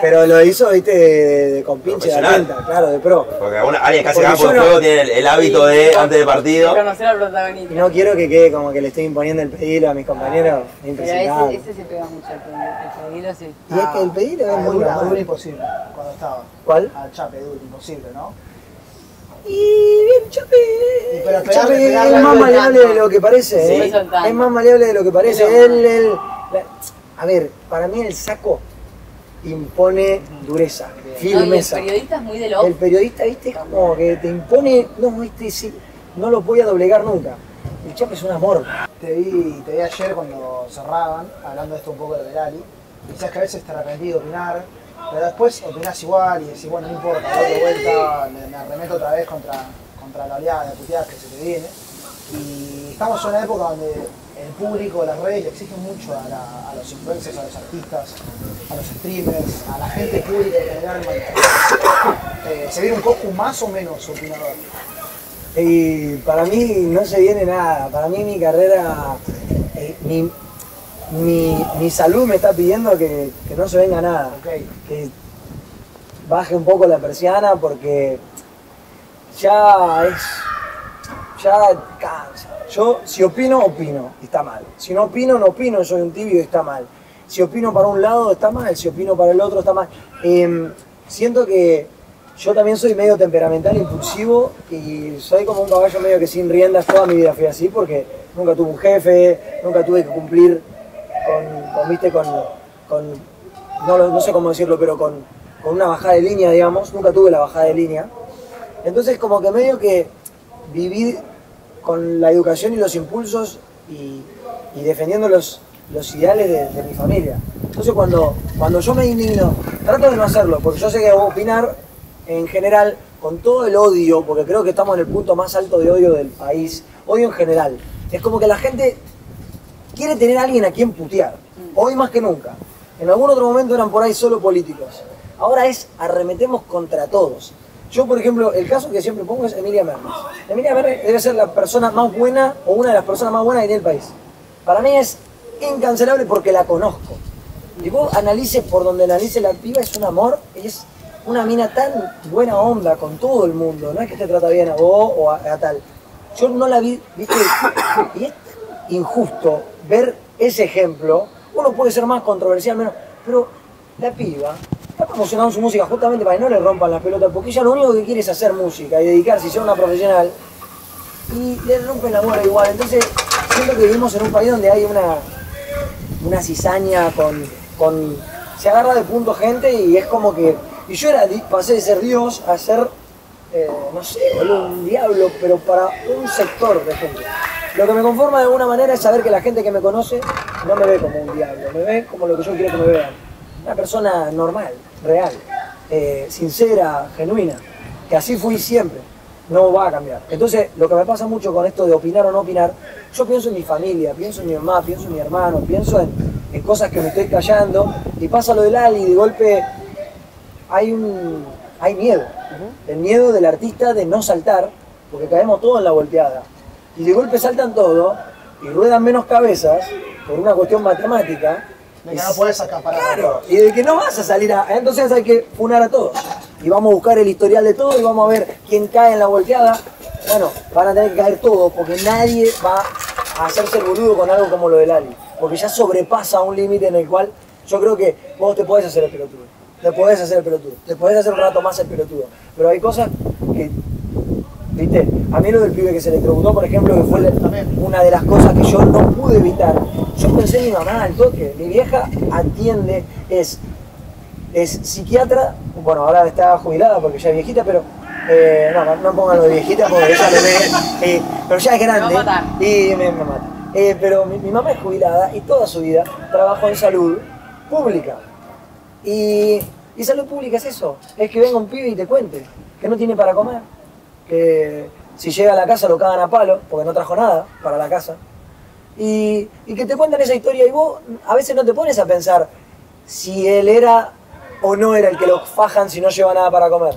Pero lo hizo, viste, de, de- con pinche de atenta, claro, de pro. Porque alguna- alguien que hace campo de no- juego tiene el, el hábito de, antes del partido, Conocer al Y protagonista. no quiero que quede como que le estoy imponiendo el pedido a mis compañeros. Impresionante. ese, ese se pega mucho. El pedilo, el pedilo sí. Y es que el pedido es Ah, muy dura imposible cuando estaba. ¿Cuál? Al Chape, dura imposible, ¿no? Y bien, Chape. pero Chape pegarle- es más al maleable de lo que parece. Sí, ¿eh? Es más maleable de lo que parece. Él, él- la- a ver, para mí el saco impone dureza, No, y el firmeza. periodista es muy de loco. El periodista, viste, es como que te impone, no, este sí, no lo voy a doblegar nunca. El Chape es un amor. Te vi, te vi ayer cuando cerraban, hablando de esto un poco de Verali. Decías que a veces te arrepentí de opinar, pero después opinás igual y decís, bueno, no importa, doy de vuelta, me, me arremeto otra vez contra, contra la oleada de puteadas que se te viene. Y estamos en una época donde el público, las redes le exigen mucho a, la- a los influencers, a los artistas, a los streamers, a la gente pública en general. Eh, ¿Se viene un poco más o menos opinador? Y para mí no se viene nada. Para mí mi carrera, eh, mi, mi, mi salud me está pidiendo que, que no se venga nada. Que baje un poco la persiana porque ya es. ya cansa. Yo si opino, opino, y está mal. Si no opino, no opino, soy un tibio y está mal. Si opino para un lado, está mal. Si opino para el otro, está mal. Em, siento que yo también soy medio temperamental, impulsivo y soy como un caballo medio que sin riendas toda mi vida fui así porque nunca tuve un jefe, nunca tuve que cumplir con, con, viste, con, con no, no sé cómo decirlo, pero con, con una bajada de línea, digamos, nunca tuve la bajada de línea. Entonces como que medio que viví con la educación y los impulsos y, defendiendo los, ideales de, de mi familia. Entonces cuando, cuando yo me indigno, trato de no hacerlo, porque yo sé que opinar en general con todo el odio, porque creo que estamos en el punto más alto de odio del país, odio en general. Es como que la gente quiere tener a alguien a quien putear, hoy más que nunca. En algún otro momento eran por ahí solo políticos. Ahora es arremetemos contra todos. Yo, por ejemplo, el caso que siempre pongo es Emilia Mernes. Emilia Mernes debe ser la persona más buena o una de las personas más buenas que tiene el país. Para mí es incancelable porque la conozco. Y vos analices por donde analice la piba, es un amor, es una mina tan buena onda con todo el mundo. No es que te trata bien a vos o a, tal. Yo no la vi, viste, y es injusto ver ese ejemplo. Uno puede ser más controversial, menos, pero la piba está promocionando su música justamente para que no le rompan las pelotas, porque ella lo único que quiere es hacer música y dedicarse y ser una profesional. Y le rompen la bola igual. Entonces, siento que vivimos en un país donde hay una, una cizaña con, con. Se agarra de punto gente y es como que. Y yo era, pasé de ser Dios a ser, eh, no sé, un diablo, pero para un sector de gente. Lo que me conforma de alguna manera es saber que la gente que me conoce no me ve como un diablo, me ve como lo que yo quiero que me vean. Una persona normal, real, eh, sincera, genuina, que así fui siempre, no va a cambiar. Entonces, lo que me pasa mucho con esto de opinar o no opinar, yo pienso en mi familia, pienso en mi mamá, pienso en mi hermano, pienso en, en cosas que me estoy callando, y pasa lo del Ali, y de golpe hay un hay miedo. El miedo del artista de no saltar, porque caemos todos en la volteada. Y de golpe saltan todos y ruedan menos cabezas por una cuestión matemática. Que no puedes acaparar. Claro, y de que no vas a salir a. Entonces hay que funar a todos. Y vamos a buscar el historial de todo y vamos a ver quién cae en la volteada. Bueno, van a tener que caer todos porque nadie va a hacerse el boludo con algo como lo del Ali. Porque ya sobrepasa un límite en el cual yo creo que vos te podés hacer el pelotudo. Te podés hacer el pelotudo. Te podés hacer un rato más el pelotudo. Pero hay cosas que ¿Viste? A mí lo del pibe que se electrocutó, por ejemplo, que fue una de las cosas que yo no pude evitar. Yo pensé en mi mamá al toque. Mi vieja atiende, es, es psiquiatra, bueno, ahora está jubilada porque ya es viejita, pero eh, no, pongan lo de viejita porque ella lo ve, eh, pero ya es grande y me, me mata. Eh, pero mi, mi mamá es jubilada y toda su vida trabajó en salud pública. Y, y salud pública es eso, es que venga un pibe y te cuente que no tiene para comer, que si llega a la casa lo cagan a palo, porque no trajo nada para la casa, y, que te cuentan esa historia y vos a veces no te pones a pensar si él era o no era el que lo fajan si no lleva nada para comer.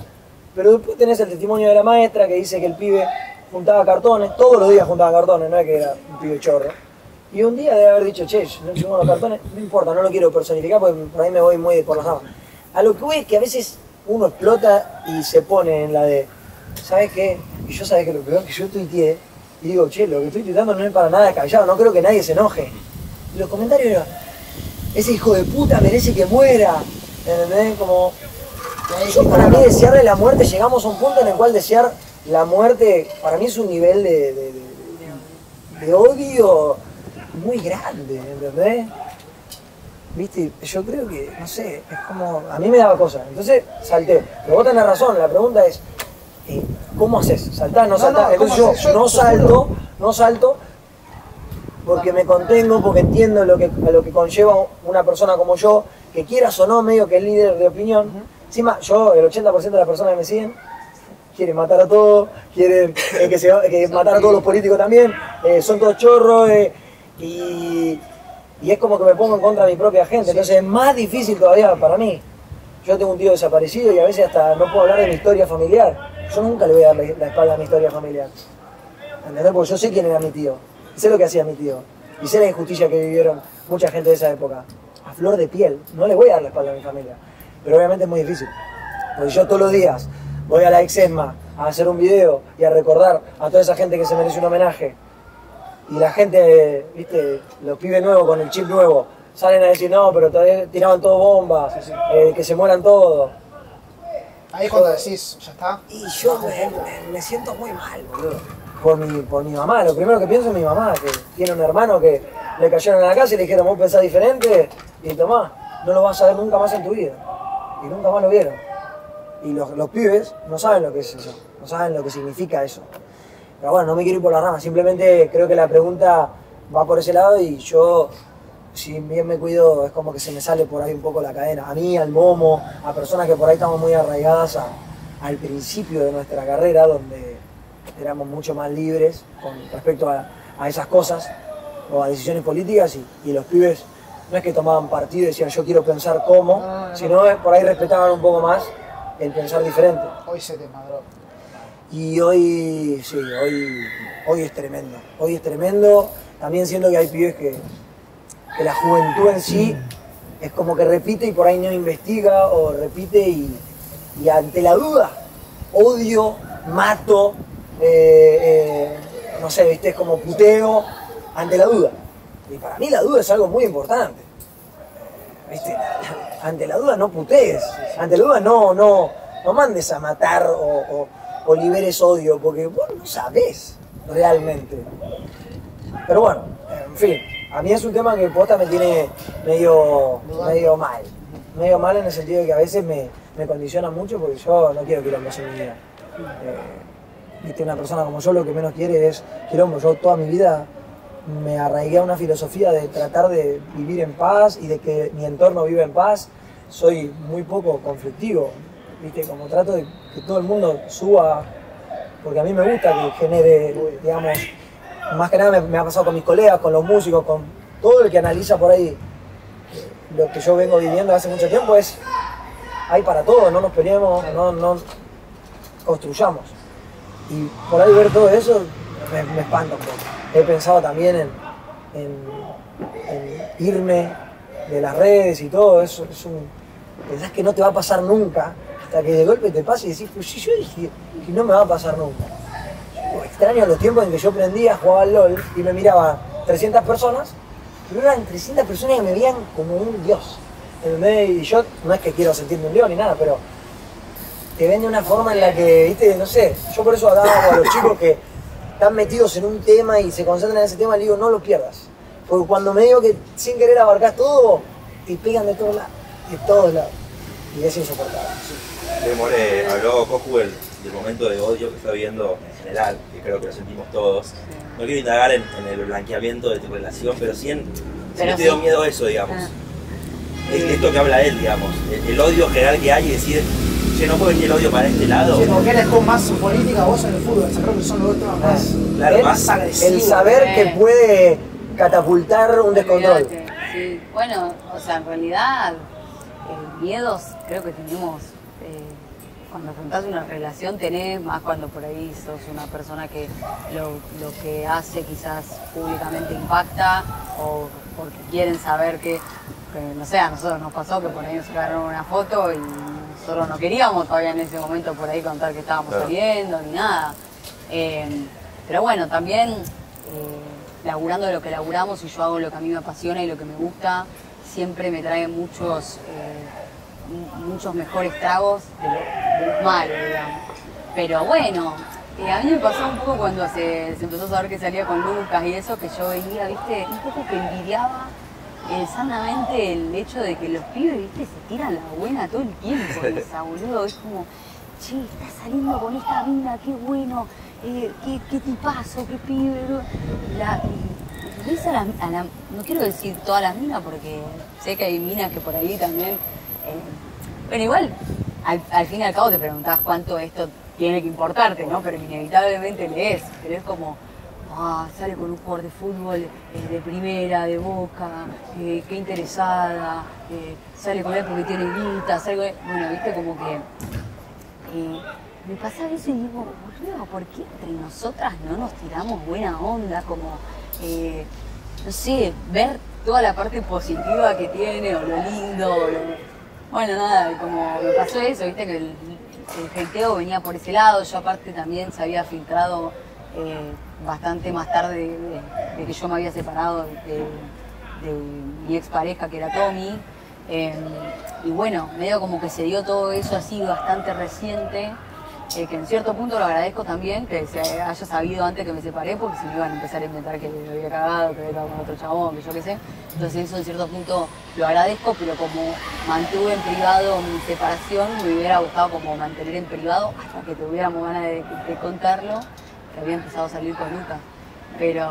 Pero después tenés el testimonio de la maestra que dice que el pibe juntaba cartones, todos los días juntaba cartones, no es que era un pibe chorro. Y un día debe haber dicho, che, no llevo los cartones, no importa, no lo quiero personificar porque por ahí me voy muy por las ramas. A lo que voy es que a veces uno explota y se pone en la de, ¿sabes qué? Y yo sabes que lo peor que yo tuiteé, y digo, che, lo que estoy tuiteando no es para nada descabellado, no creo que nadie se enoje. Y los comentarios eran, ese hijo de puta merece que muera. ¿Entendés? Como. Yo para mí desearle la muerte, llegamos a un punto en el cual desear la muerte, para mí es un nivel de, de- de- de odio muy grande, ¿entendés? Viste, yo creo que, no sé, es como, a mí me daba cosas, entonces salté. Pero vos tenés razón, la pregunta es, eh, ¿cómo haces? ¿Saltás, no No, saltás? no, entonces ¿cómo yo, no salto, no salto, porque me contengo, porque entiendo lo que, a lo que conlleva una persona como yo, que quieras o no, medio que es líder de opinión. Encima, yo, el 80% de las personas que me siguen, quieren matar a todos, quieren eh, que se, que matar a todos los políticos también, eh, son todos chorros, y, y es como que me pongo en contra de mi propia gente, entonces es más difícil todavía para mí. Yo tengo un tío desaparecido y a veces hasta no puedo hablar de mi historia familiar. Yo nunca le voy a dar la espalda a mi historia familiar. ¿Entendés? Porque yo sé quién era mi tío. Sé lo que hacía mi tío. Y sé la injusticia que vivieron mucha gente de esa época. A flor de piel. No le voy a dar la espalda a mi familia. Pero obviamente es muy difícil. Porque yo todos los días voy a la Exesma a hacer un video y a recordar a toda esa gente que se merece un homenaje. Y la gente, viste, los pibes nuevos con el chip nuevo, salen a decir, no, pero todavía tiraban todo bombas, eh, que se mueran todos. Ahí es cuando decís, ya está. Y yo me, me- me siento muy mal, boludo. Por mi, por mi mamá, lo primero que pienso es mi mamá, que tiene un hermano que le cayeron en la casa y le dijeron, vos pensás diferente, y tomá, no lo vas a ver nunca más en tu vida. Y nunca más lo vieron. Y los, los pibes no saben lo que es eso, no saben lo que significa eso. Pero bueno, no me quiero ir por las ramas, simplemente creo que la pregunta va por ese lado y yo, si bien me cuido, es como que se me sale por ahí un poco la cadena. A mí, al momo, a personas que por ahí estamos muy arraigadas a- al principio de nuestra carrera, donde éramos mucho más libres con respecto a, a esas cosas o a decisiones políticas y, y los pibes no es que tomaban partido y decían yo quiero pensar cómo, sino por ahí respetaban un poco más el pensar diferente. Hoy se te madró. Y hoy, sí, hoy, hoy es tremendo. Hoy es tremendo. También siento que hay pibes que, que la juventud en sí es como que repite y por ahí no investiga o repite y, ante la duda, odio, mato, eh, eh, no sé, viste, es como puteo ante la duda. Y para mí la duda es algo muy importante. ¿Viste? Ante la duda no putees, ante la duda no, no, no mandes a matar o, o- o liberes odio, porque vos no sabés realmente. Pero bueno, en fin, a mí es un tema que posta me tiene medio, medio mal. Medio mal en el sentido de que a veces me, me condiciona mucho porque yo no quiero quilombos en mi vida. Eh, Viste, una persona como yo lo que menos quiere es quilombo. Yo toda mi vida me arraigué a una filosofía de tratar de vivir en paz y de que mi entorno viva en paz. Soy muy poco conflictivo, ¿viste? Como trato de que todo el mundo suba, porque a mí me gusta que genere, digamos, más que nada me, ha pasado con mis colegas, con los músicos, con todo el que analiza por ahí eh, lo que yo vengo viviendo hace mucho tiempo, es hay para todo, no nos peleemos, no, construyamos. Y por ahí ver todo eso me, me. He pensado también en, irme de las redes y todo eso. Es un, pensás que no te va a pasar nunca, hasta que de golpe te pase y decís, pues si yo dije que no me va a pasar nunca. Extraño los tiempos en que yo prendía, jugaba al LOL y me miraba 300 personas, pero eran 300 personas que me veían como un dios. ¿entendés? Y yo no es que quiero sentirme un león ni nada, pero te ven de una forma en la que, viste, no sé, yo por eso hablaba a los chicos que están metidos en un tema y se concentran en ese tema, le digo, no lo pierdas. Porque cuando me digo que sin querer abarcás todo, te pegan de todos lados, de todos lados. Y es insoportable. De More, habló Coju del momento de odio que está viviendo en general, que creo que lo sentimos todos. No quiero indagar en, en el blanqueamiento de tu relación, pero sí en. Si Pero no te dio sí. miedo eso, digamos. Ah. Es esto que habla él, digamos. El, el odio general que hay y decir, che, no puede venir el odio para este lado. Sí, porque él es con más política, vos en el fútbol, yo creo que son los temas más, Claro, El- más agresivos. El saber que puede catapultar un descontrol. Sí. Bueno, o sea, en realidad, eh, miedos creo que tenemos. Cuando afrontás una relación tenés, más cuando por ahí sos una persona que lo, lo que hace quizás públicamente impacta o porque quieren saber que, que, no sé, a nosotros nos pasó que por ahí nos sacaron una foto y nosotros no queríamos todavía en ese momento por ahí contar que estábamos Claro. saliendo ni nada. Eh, pero bueno, también eh, laburando de lo que laburamos y yo hago lo que a mí me apasiona y lo que me gusta, siempre me trae muchos, eh, mu- muchos mejores tragos de, lo- malos, digamos. Pero bueno, eh, a mí me pasó un poco cuando se, se empezó a saber que salía con Lucas y eso, que yo veía, viste, un poco que envidiaba eh, sanamente el hecho de que los pibes, viste, se tiran la buena todo el tiempo, esa boludo, es como, che, estás saliendo con esta mina, qué bueno, eh, qué, qué tipazo, qué pibe, bro". la, y ves a la- a la- no quiero decir todas las minas porque sé que hay minas que por ahí también, eh, bueno, igual, al, al fin y al cabo te preguntás cuánto esto tiene que importarte, ¿no? Pero inevitablemente lees, pero es como, ah, sale con un jugador de fútbol eh, de primera, de boca, eh, qué interesada, eh, sale con él porque tiene guita, sale con él- bueno, viste como que eh, me pasaba eso y digo, ¿por qué entre nosotras no nos tiramos buena onda? Como, no sé, ver toda la parte positiva que tiene, o lo lindo, o lo- Bueno, nada, como me pasó eso, viste, que el, el venía por ese lado, yo aparte también se había filtrado eh, bastante más tarde de, que yo me había separado de, de mi expareja que era Tommy. Eh, y bueno, medio como que se dio todo eso así bastante reciente, eh, que en cierto punto lo agradezco también, que se haya sabido antes que me separé, porque si me iban a empezar a inventar que me había cagado, que había cagado con otro chabón, que yo qué sé. Entonces eso en cierto punto lo agradezco, pero como mantuve en privado mi separación, me hubiera gustado como mantener en privado hasta que tuviéramos ganas de, de contarlo, que había empezado a salir con Lucas. Pero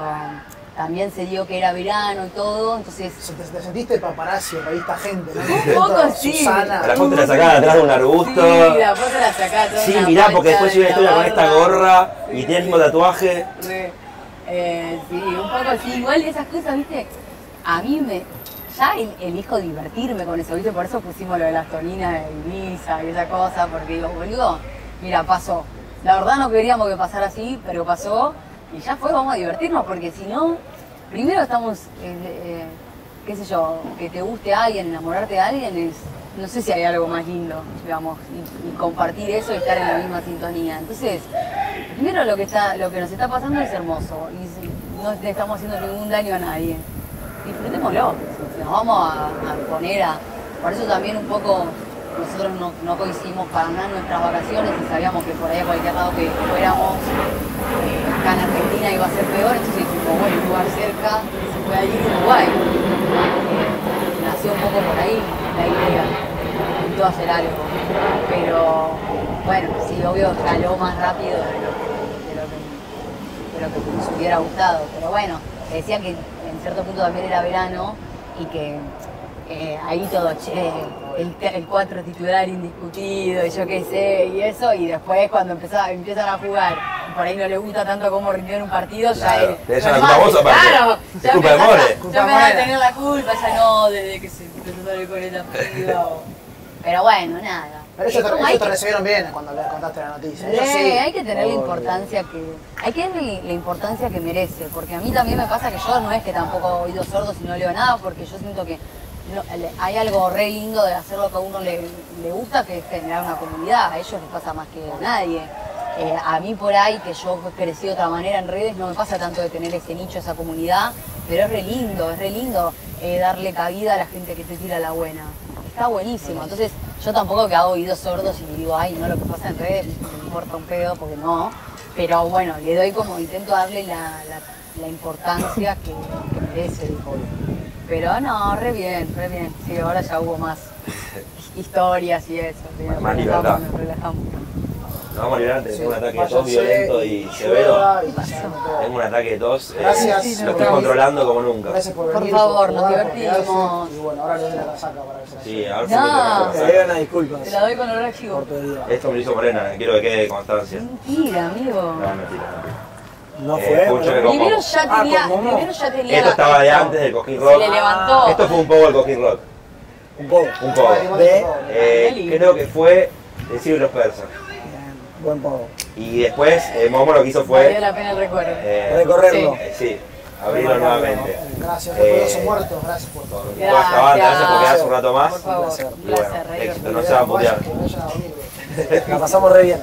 también se dio que era verano y todo, entonces... Te sentiste paparazzi, revista gente, ¿no? Un poco sí. Susana. La foto la sacaba atrás de un arbusto. Sí, la foto la sacá toda Sí, mirá, porque después de una historia con esta gorra y tiene el mismo tatuaje. Re. Eh, sí, un poco así. Igual esas cosas, viste, a mí me. Ya el- elijo divertirme con eso, viste, por eso pusimos lo de las toninas de Ibiza y esa cosa, porque digo, boludo, mira, pasó. La verdad no queríamos que pasara así, pero pasó y ya fue, vamos a divertirnos, porque si no, primero estamos, eh, eh, qué sé yo, que te guste alguien, enamorarte de alguien no sé si hay algo más lindo, digamos, y, compartir eso y estar en la misma sintonía. Entonces, primero lo que está, lo que nos está pasando es hermoso y no le estamos haciendo ningún daño a nadie. Disfrutémoslo, nos vamos a, poner a. Por eso también un poco nosotros no, no coincidimos para nada nuestras vacaciones y sabíamos que por ahí a cualquier lado que fuéramos, eh, en Argentina iba a ser peor, entonces dijimos, bueno, un lugar cerca, se ir a Uruguay. Nació un poco por ahí la idea, intentó hacer algo. Pero bueno, sí, obvio, caló más rápido de lo que, de que, de nos hubiera gustado. Pero bueno, te decía que en cierto punto también era verano y que eh, ahí todo, che, el, el 4 titular indiscutido y yo qué sé, y eso, y después cuando empezaba, empiezan a jugar, por ahí no les gusta tanto cómo rindió en un partido, ya Claro, es. te la culpa vos, aparte. Claro, Es ya culpa de More. Ya de me van a tener la culpa, ya no, desde que se empezó a salir con esta piba. o- Pero bueno, nada. Pero ellos, te, como ellos hay te que- recibieron bien cuando les contaste la noticia. Sí, Ellos sí. hay que tener la importancia que hay que darle la importancia que merece, porque a mí también me pasa que yo no es que tampoco hago oídos sordos y no leo nada, porque yo siento que no- le- hay algo re lindo de hacer lo que a uno le, le gusta, que es generar una comunidad. A ellos les pasa más que a nadie. Eh, a mí por ahí, que yo crecí de otra manera en redes, no me pasa tanto de tener ese nicho, esa comunidad, pero es re lindo, es re lindo eh, darle cabida a la gente que te tira la buena. Está buenísimo. Entonces, yo tampoco que hago oídos sordos y digo, ay, no, lo que pasa en redes me importa un pedo, porque no. Pero bueno, le doy como, intento darle la, la- la importancia que, que merece. Pero no, re bien, re bien. Sí, ahora ya hubo más historias y eso. sí, Más relajamos, libertad. nos relajamos. Vamos a liberar antes de tener un ataque de tos violento y severo. Tengo un ataque de tos. eh, Gracias. lo estoy controlando como nunca. Gracias por favor, por nos divertimos. Y bueno, ahora le doy la casaca para que se Sí, lleve. a ver si No. me tengo que Te debo una disculpa. Te la doy con olor a chivo. Esto me lo hizo Morena, quiero que quede constancia. Mentira, amigo. No, mentira. No Eh, fue. Primero ya Ah, tenía, primero ya tenía. Esto estaba de antes del Coquín Se Rock. le levantó. Esto fue un poco el Coquín Rock. Un poco. Un poco. De Eh, creo que fue de los persas. Buen poco. Y después eh, Momo lo que hizo Valió fue la pena el recuerdo. eh, Recorrerlo. eh, sí, abrirlo nuevamente. Gracias, Eh, recuerdos son muertos. Gracias por todo. Banda, gracias por quedarse un rato más. Por favor, Y un bueno, placer, éxito, no se va a putear. La pasamos re bien.